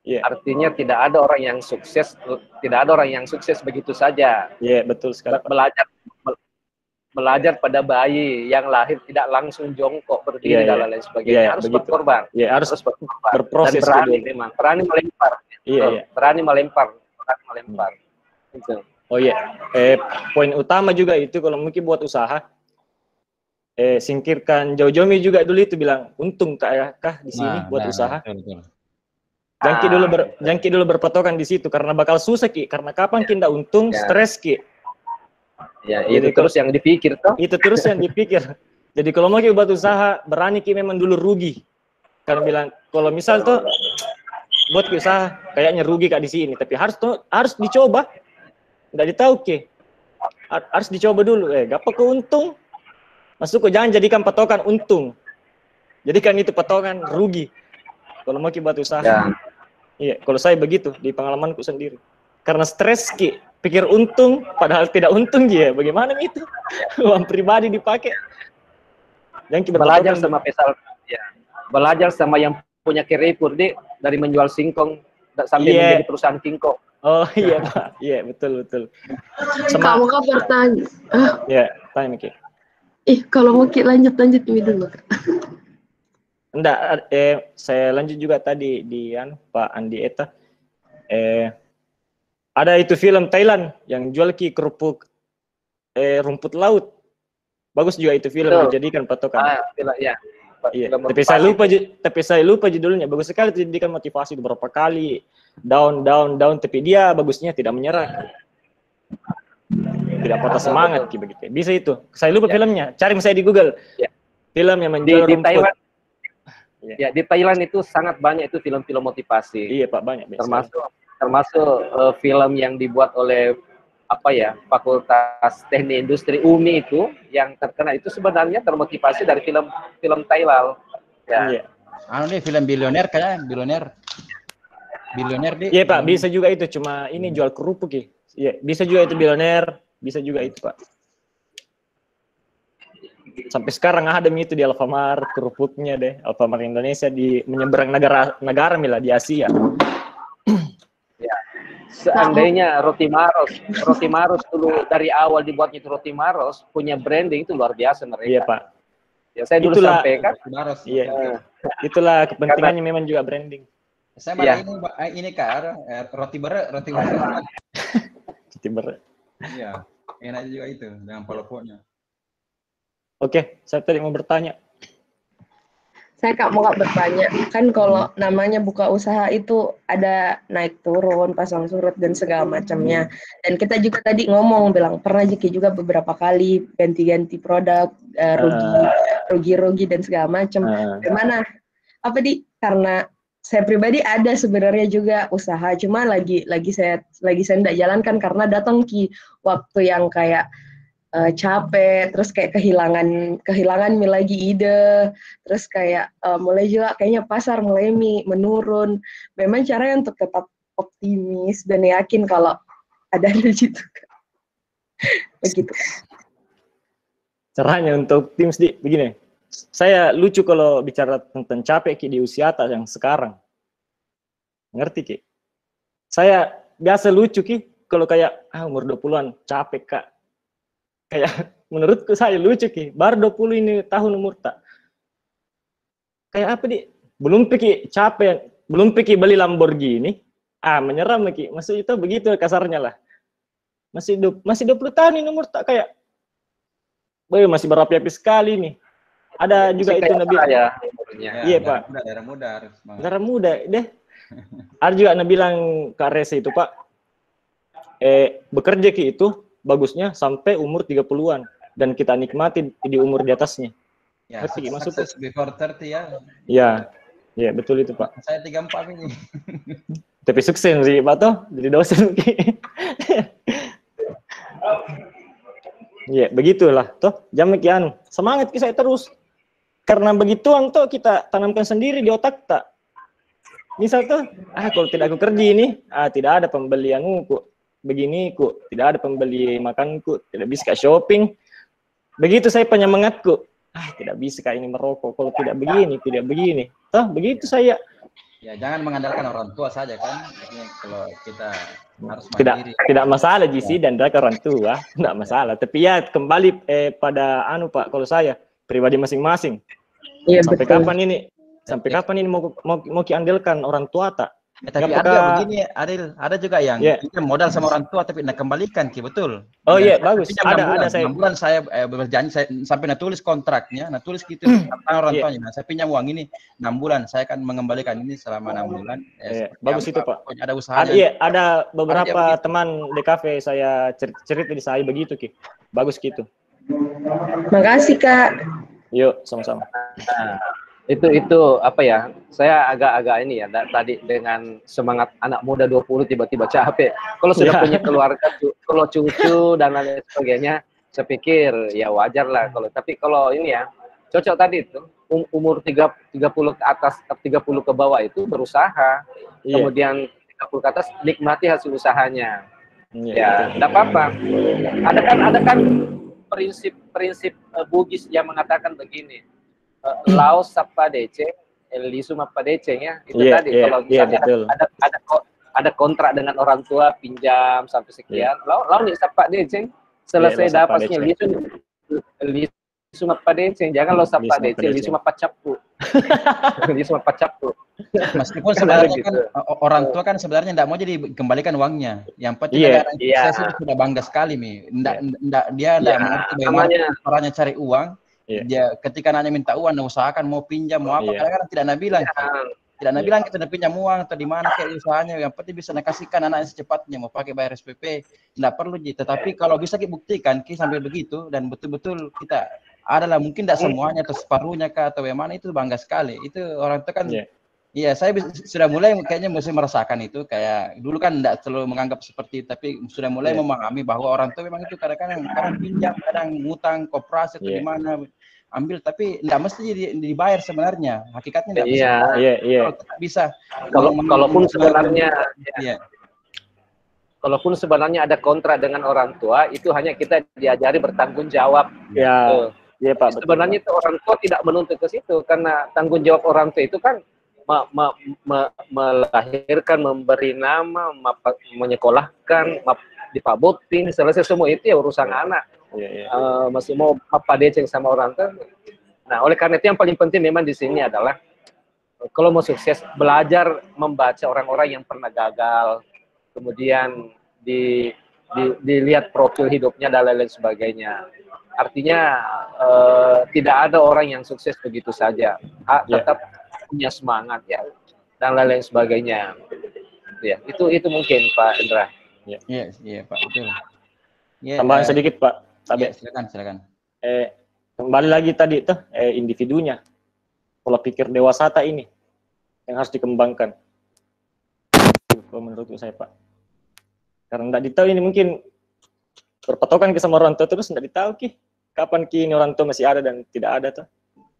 Iya. artinya tidak ada orang yang sukses tidak ada orang yang sukses begitu saja. iya betul sekali. Belajar be- belajar pada bayi yang lahir tidak langsung jongkok berdiri Iya, dan lain sebagainya Iya, harus begitu. berkorban iya harus harus berkorban berproses dan berani dulu. memang berani melempar iya Betul, iya berani melempar berani melempar Gitu. Oh iya, eh, poin utama juga itu kalau mungkin buat usaha, eh, singkirkan jauh-jauh juga dulu itu bilang untung kah, kah di sini Nah, buat nah, usaha. betul, betul. Jangki Ah, dulu ber, jangki dulu berpatokan di situ karena bakal susah ki. Karena kapan ki ndak untung, Ya. stres ki. ya Jadi itu terus yang dipikir tuh Itu terus yang dipikir. Jadi kalau mau ki buat usaha, berani ki memang dulu rugi. Karena bilang kalau misal tuh buat ki usaha kayaknya rugi kak di sini, tapi harus tuh harus dicoba. Nggak ditahu ki. Har- Harus dicoba dulu. Eh, gapa keuntung? Masuk ke jangan jadikan patokan untung. Jadikan itu patokan rugi. Kalau mau ki buat usaha. ya Iya, kalau saya begitu di pengalamanku sendiri. Karena stres ki, pikir untung padahal tidak untung dia. Bagaimana itu? Uang pribadi dipakai. Yang ki belajar sama pesal ya belajar sama yang punya kerepur deh dari menjual singkong sambil Iya. menjadi perusahaan kingkong Oh iya pak, iya betul betul. Sama, Kamu kan bertanya. Ah, ya tanya Miki. ih kalau mau Ki lanjut lanjut dulu. Enggak, eh, saya lanjut juga tadi di an, Pak Andi Eta. Eh, ada itu film Thailand yang jual ki kerupuk eh, rumput laut. Bagus juga itu film Betul. dijadikan patokan. ah bila- ya. Iya, Film tapi saya lupa tapi saya lupa judulnya. Bagus sekali pendidikan motivasi beberapa kali down down down tapi dia bagusnya tidak menyerah. Tidak patah semangat gitu begitu. Bisa itu. Saya lupa Ya. filmnya. Cari saya di Google. Ya. Film yang menjual di rumput. Iya. Ya, di Thailand itu sangat banyak itu film-film motivasi. Iya, Pak, banyak. sekali. termasuk termasuk eh, film yang dibuat oleh apa ya Fakultas Teknik Industri UMI itu yang terkenal itu sebenarnya termotivasi dari film film Thailand. Ya, Iya. Anu nih film bilioner kayaknya, bilioner. Bilioner di. Iya, Pak, bisa juga itu cuma ini jual kerupuk ya. Iya, bisa juga itu bilioner, bisa juga itu, Pak. Sampai sekarang ada itu di Alfamart kerupuknya deh, Alfamart Indonesia di menyeberang negara negara mila di Asia. seandainya roti maros, roti maros dulu dari awal dibuatnya itu roti maros punya branding itu luar biasa mereka. Iya, Pak. Ya, saya dulu Itulah- sampaikan. Baros. Iya. eh, Itulah kepentingannya memang juga branding. Saya malah Iya. ini eh, ini kak eh, roti bere, roti bere. Timber. Iya, enak juga itu dengan palopoknya. Oke, saya tadi mau bertanya. Saya kak mau kak bertanya, kan kalau namanya buka usaha itu ada naik turun, pasang surut dan segala macamnya. Dan kita juga tadi ngomong bilang pernah Jeki juga beberapa kali ganti-ganti produk, eh, rugi, rugi-rugi dan segala macam. Eh, Gimana? Apa di? Karena saya pribadi ada sebenarnya juga usaha, cuma lagi lagi saya lagi saya tidak jalankan karena datang ki waktu yang kayak eh, capek, terus kayak kehilangan kehilangan mi lagi ide, terus kayak eh, mulai juga kayaknya pasar mulai mi menurun. Memang caranya untuk tetap optimis dan yakin kalau ada di situ. Begitu. caranya untuk tim di begini. Saya lucu kalau bicara tentang capek ki di usia atas yang sekarang. Ngerti ki? Saya biasa lucu ki kalau kayak ah umur 20-an capek kak. Kayak menurutku saya lucu ki. Baru 20 ini tahun umur tak. Kayak apa di? Belum pikir capek, belum pikir beli Lamborghini. Ah menyerah ki. Maksud itu begitu kasarnya lah. Masih du- masih 20 tahun ini umur tak kayak Boy, masih berapi-api sekali nih. Ada juga masih itu Nabi. saya umurnya. Iya, darah Pak. Muda, darah muda harus. Darah muda deh. Ada juga Nabi bilang Kak Rese itu, Pak. Eh, bekerja ki itu bagusnya sampai umur 30-an dan kita nikmati di umur di atasnya. Ya, Ngerti, sukses before 30 ya. Ya. Ya, betul itu, Pak. Saya 34 ini. Tapi sukses sih, Pak toh. Jadi dosen. Ya, begitulah toh. Jam kian. Semangat saya terus. Karena begituan toh kita tanamkan sendiri di otak tak. Misal tuh, ah kalau tidak aku kerja ini, ah tidak ada pembeli anuku, begini ku, tidak ada pembeli makanku, tidak bisa shopping. Begitu saya penyemangatku, ah tidak bisa kak ini merokok, kalau tidak begini, tidak begini. Toh begitu saya. Ya, jangan mengandalkan orang tua saja kan. Ini kalau kita harus tidak mandiri. tidak masalah GC dan dari orang tua tidak masalah tapi ya kembali eh, pada anu pak kalau saya pribadi masing-masing Iya sampai betul. kapan ini sampai kapan ini mau mau mau kiandalkan orang tua tak Eh, tapi Apakah- ada begini, Adil, ada juga yang Iya. kita modal sama orang tua tapi nak kembalikan, Ki, betul. Oh, iya, saya bagus. Ada- bulan. ada saya- bulan saya eh, berjanji saya sampai nak tulis kontraknya, nak tulis gitu tentang orang Iya. tuanya. Nah, saya pinjam uang ini enam bulan, saya akan mengembalikan ini selama enam bulan. Eh, Iya, seperti bagus apa, itu, Pak. Pokoknya ada usaha. ada iya ada beberapa Ada begitu. teman di kafe saya cer- cerita di saya begitu ki bagus gitu Makasih kak. yuk sama-sama Nah, itu itu apa ya? Saya agak-agak ini ya tadi dengan semangat anak muda 20 tiba-tiba capek. Kalau sudah Ya. punya keluarga, kalau cucu dan lain sebagainya, saya pikir ya wajar lah kalau tapi kalau ini ya cocok tadi itu um- umur 3 30 ke atas 30 ke bawah itu berusaha. iya Kemudian 30 ke atas nikmati hasil usahanya. iya, Ya, tidak apa-apa. Ada kan ada kan prinsip-prinsip eh, Bugis yang mengatakan begini. Eh, Laos sapa DC, Elisum apa DC ya. Itu Iya, tadi iya, kalau iya, misalnya betul. ada ada ada kontrak dengan orang tua pinjam sampai sekian. Lau lau nih sapa DC selesai Iya, sapa dapatnya Lisum apa DC, jangan lo sapa Lisum apa DC, DC. Lisum apa capu. Lisum apa capu. Meskipun Benar sebenarnya gitu. kan orang tua kan sebenarnya tidak mau jadi kembalikan uangnya. Yang penting Iya, negara iya. saya sih sudah bangga sekali mi. Ndak, ndak, dia tidak Ya, mengerti bagaimana namanya caranya cari uang. Iya. dia ketika nanya minta uang nah usahakan mau pinjam mau apa Iya. kadang-kadang tidak nak bilang tidak nak Iya. bilang kita nak pinjam uang atau di mana kayak usahanya yang penting bisa nak kasihkan anaknya secepatnya mau pakai bayar SPP tidak perlu ji tetapi kalau bisa kita buktikan ki sambil begitu dan betul-betul kita adalah mungkin tidak semuanya atau separuhnya kah atau bagaimana itu bangga sekali itu orang itu kan Iya. Iya, saya sudah mulai kayaknya mesti merasakan itu kayak dulu kan tidak selalu menganggap seperti itu, tapi sudah mulai Iya. memahami bahwa orang tua memang itu kadang-kadang kadang pinjam, kadang ngutang, koperasi atau Iya. di mana ambil, tapi tidak mesti di- dibayar sebenarnya. Hakikatnya tidak Iya. Iya, iya. Kalau kita bisa Kalau kalaupun sebenarnya Iya, kalaupun sebenarnya ada kontrak dengan orang tua, itu hanya kita diajari bertanggung jawab. Ya, Tuh. iya Pak. Sebenarnya itu orang tua tidak menuntut ke situ karena tanggung jawab orang tua itu kan me- me- me- melahirkan, memberi nama, mapa- menyekolahkan, map- dipabutin, selesai semua itu ya urusan anak. Pak. Iya, iya. Eh, masih mau apa deceng sama orang tua. Nah, oleh karena itu yang paling penting memang di sini adalah eh, kalau mau sukses belajar membaca orang-orang yang pernah gagal, kemudian di, di- dilihat profil hidupnya dan lain-lain sebagainya. Artinya eh, tidak ada orang yang sukses begitu saja, Ah, Ya. tetap punya semangat ya dan lain-lain sebagainya. Ya, itu itu mungkin Pak Indra. iya, iya Pak, betul. Iya, Tambahan eh, sedikit Pak. Tapi iya, silakan, silakan. eh, kembali lagi tadi tuh eh, individunya. Pola pikir dewasata ini yang harus dikembangkan. Kalau menurut saya Pak. Karena tidak ditahu ini mungkin berpatokan ke sama orang tua terus tidak ditahu ki kapan ki ini orang tua masih ada dan tidak ada tuh.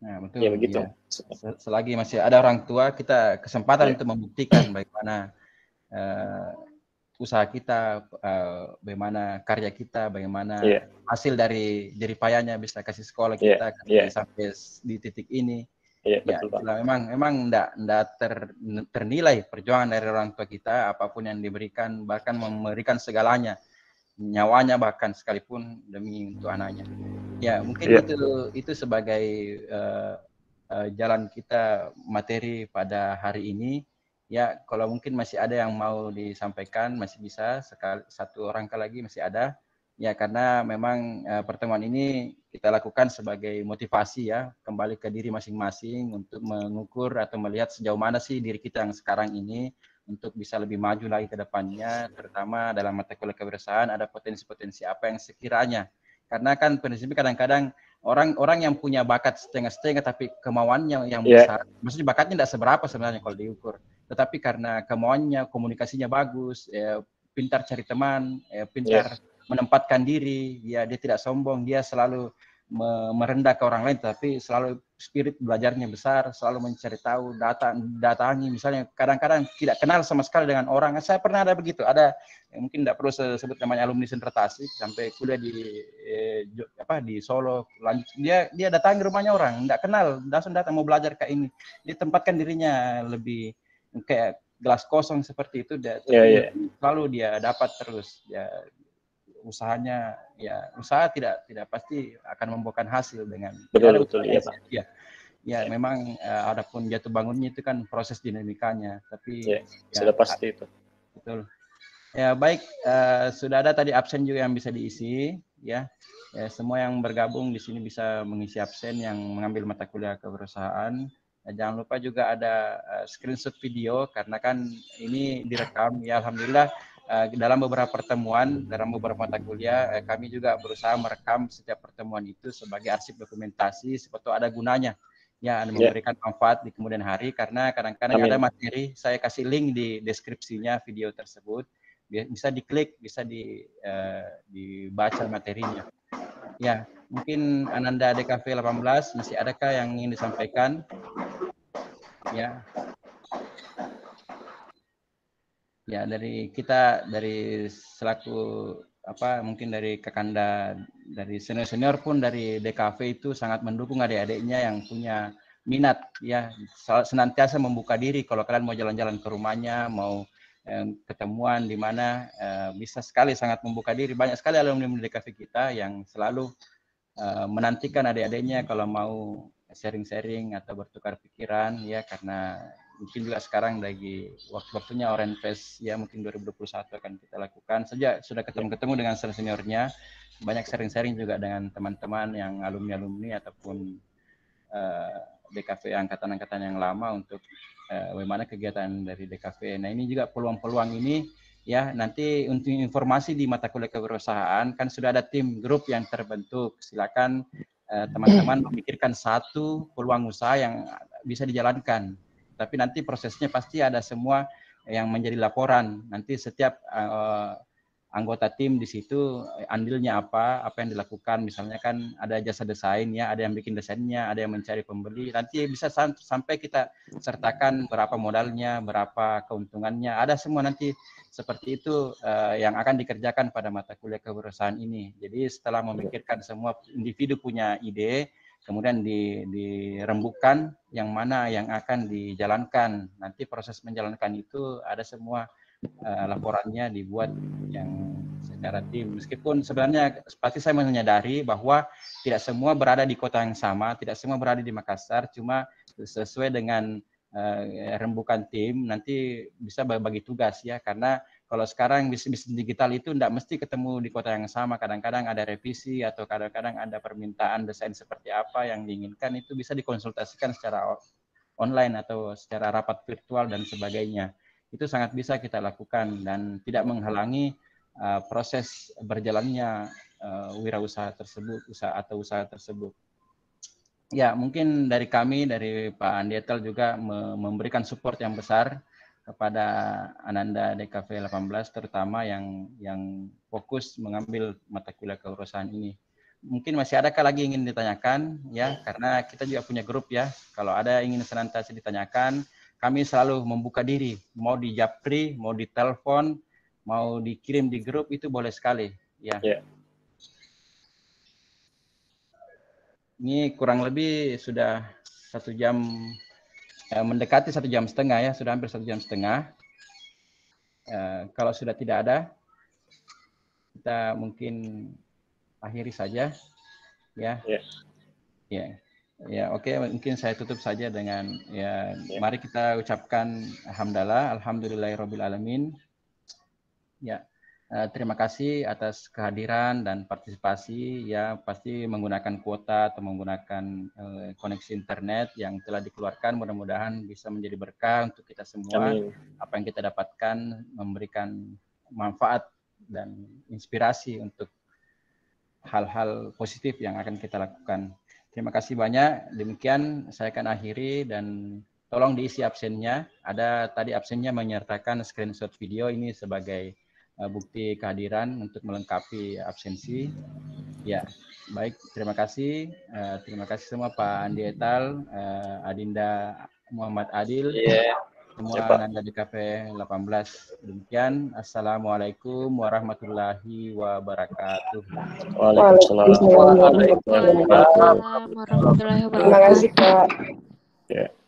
Nah, betul. Ya begitu. Se- Selagi masih ada orang tua, kita kesempatan Iya. untuk membuktikan bagaimana eh, usaha kita, eh, bagaimana karya kita, bagaimana Iya. hasil dari jerih payahnya bisa kasih sekolah Iya, kita iya. sampai s- di titik ini. Iya Ya, betul itulah memang memang enggak enggak ter, ternilai perjuangan dari orang tua kita apa pun yang diberikan bahkan memberikan segalanya nyawanya bahkan sekalipun demi untuk anaknya. Ya mungkin Iya. itu itu sebagai eh, eh, jalan kita materi pada hari ini. Ya kalau mungkin masih ada yang mau disampaikan masih bisa sekali satu orang lagi masih ada. Ya karena memang eh, pertemuan ini kita lakukan sebagai motivasi ya kembali ke diri masing-masing untuk mengukur atau melihat sejauh mana sih diri kita yang sekarang ini untuk bisa lebih maju lagi ke depannya terutama dalam mata kuliah kewirausahaan ada potensi-potensi apa yang sekiranya karena kan prinsipnya kadang-kadang orang-orang yang punya bakat setengah-setengah tapi kemauannya yang Iya. besar maksudnya bakatnya tidak seberapa sebenarnya kalau diukur tetapi karena kemauannya komunikasinya bagus eh, pintar cari teman eh, pintar menempatkan diri, ya dia tidak sombong, dia selalu me- merendah ke orang lain, tapi selalu spirit belajarnya besar, selalu mencari tahu, data datangi, misalnya kadang-kadang tidak kenal sama sekali dengan orang. Saya pernah ada begitu, ada eh, mungkin tidak perlu sebut namanya alumni sentrasi sampai kuliah di eh, apa di Solo, lanjut. Dia dia datangi rumahnya orang, tidak kenal, langsung datang mau belajar kayak ini, dia tempatkan dirinya lebih kayak gelas kosong seperti itu, dia, Iya, iya. selalu dia dapat terus, ya usahanya ya usaha tidak tidak pasti akan membuahkan hasil dengan Betul, betul, usaha iya, yang- ya ya memang eh, adapun jatuh bangunnya itu kan proses dinamikanya tapi Iya, ya, Sudah pasti itu. betul. Ya baik eh, sudah ada tadi absen juga yang bisa diisi ya. Ya semua yang bergabung di sini bisa mengisi absen yang mengambil mata kuliah kewirausahaan Ya, jangan lupa juga ada eh, screenshot video karena kan ini direkam. Ya alhamdulillah eh, dalam beberapa pertemuan dalam beberapa mata kuliah eh, kami juga berusaha merekam setiap pertemuan itu sebagai arsip dokumentasi seperti ada gunanya. Ya Ya. memberikan manfaat di kemudian hari karena kadang-kadang ada materi saya kasih link di deskripsinya video tersebut. Bi- bisa diklik bisa di eh, dibaca materinya. Ya mungkin Ananda DKV 18 masih adakah yang ingin disampaikan? Ya. Ya dari kita dari selaku apa mungkin dari Kakanda dari senior senior pun dari DKV itu sangat mendukung adik-adiknya yang punya minat ya senantiasa membuka diri. Kalau kalian mau jalan-jalan ke rumahnya mau eh, ketemuan di mana eh, bisa sekali sangat membuka diri. Banyak sekali alumni DKV kita yang selalu eh, menantikan adik-adiknya kalau mau sharing-sharing atau bertukar pikiran ya karena mungkin juga sekarang lagi waktu-waktunya Orange Fest ya mungkin 2021 akan kita lakukan saja sudah ketemu-ketemu dengan senior seniornya banyak sharing-sharing juga dengan teman-teman yang alumni-alumni ataupun eh, DKV angkatan-angkatan yang lama untuk eh, bagaimana kegiatan dari DKV. Nah ini juga peluang-peluang ini ya nanti untuk informasi di mata kuliah kewirausahaan kan sudah ada tim grup yang terbentuk. Silakan eh, teman-teman memikirkan satu peluang usaha yang bisa dijalankan. Tapi nanti prosesnya pasti ada semua yang menjadi laporan. Nanti setiap eh, anggota tim di situ eh, andilnya apa, apa yang dilakukan. Misalnya kan ada jasa desain ya, ada yang bikin desainnya, ada yang mencari pembeli. Nanti bisa sam- sampai kita sertakan berapa modalnya, berapa keuntungannya. Ada semua nanti seperti itu eh, yang akan dikerjakan pada mata kuliah kewirausahaan ini. Jadi setelah memikirkan semua individu punya ide, kemudian di, dirembukan yang mana yang akan dijalankan. Nanti proses menjalankan itu ada semua eh, laporannya dibuat yang secara tim. Meskipun sebenarnya pasti saya menyadari bahwa tidak semua berada di kota yang sama, tidak semua berada di Makassar, cuma sesuai dengan eh, rembukan tim nanti bisa bagi tugas ya. Karena kalau sekarang bisnis digital itu tidak mesti ketemu di kota yang sama. Kadang-kadang ada revisi atau kadang-kadang ada permintaan desain seperti apa yang diinginkan itu bisa dikonsultasikan secara online atau secara rapat virtual dan sebagainya itu sangat bisa kita lakukan dan tidak menghalangi uh, proses berjalannya uh, wirausaha tersebut usaha atau usaha tersebut ya mungkin dari kami dari Pak Andietel juga me memberikan support yang besar kepada Ananda DKV 18 terutama yang yang fokus mengambil mata kuliah kewirausahaan ini. Mungkin masih adakah lagi ingin ditanyakan ya karena kita juga punya grup ya. Kalau ada ingin senantiasa ditanyakan, kami selalu membuka diri, mau di japri, mau di telepon, mau dikirim di grup itu boleh sekali ya. Ya. Ini kurang lebih sudah satu jam eh, mendekati satu jam setengah ya, sudah hampir satu jam setengah. Eh, kalau sudah tidak ada, kita mungkin akhiri saja, ya. Ya. Ya, ya oke. Mungkin saya tutup saja dengan ya, Ya. mari kita ucapkan hamdalah, alhamdulillahirobbil alamin. Ya, eh, terima kasih atas kehadiran dan partisipasi. Ya, pasti menggunakan kuota atau menggunakan eh, koneksi internet yang telah dikeluarkan. Mudah-mudahan bisa menjadi berkah untuk kita semua. Amin. Apa yang kita dapatkan memberikan manfaat dan inspirasi untuk hal-hal positif yang akan kita lakukan. Terima kasih banyak. Demikian saya akan akhiri dan tolong diisi absennya. Ada tadi absennya menyertakan screenshot video ini sebagai uh, bukti kehadiran untuk melengkapi absensi. Ya, baik. Terima kasih. Uh, terima kasih semua Pak Andi Etal, uh, Adinda Muhammad Adil, Iya. Semua Ya, Pak. Nanda di KP 18. Demikian. Assalamualaikum warahmatullahi wabarakatuh. Waalaikumsalam. Waalaikumsalam warahmatullahi wabarakatuh. Terima kasih wabarakatuh. Kak.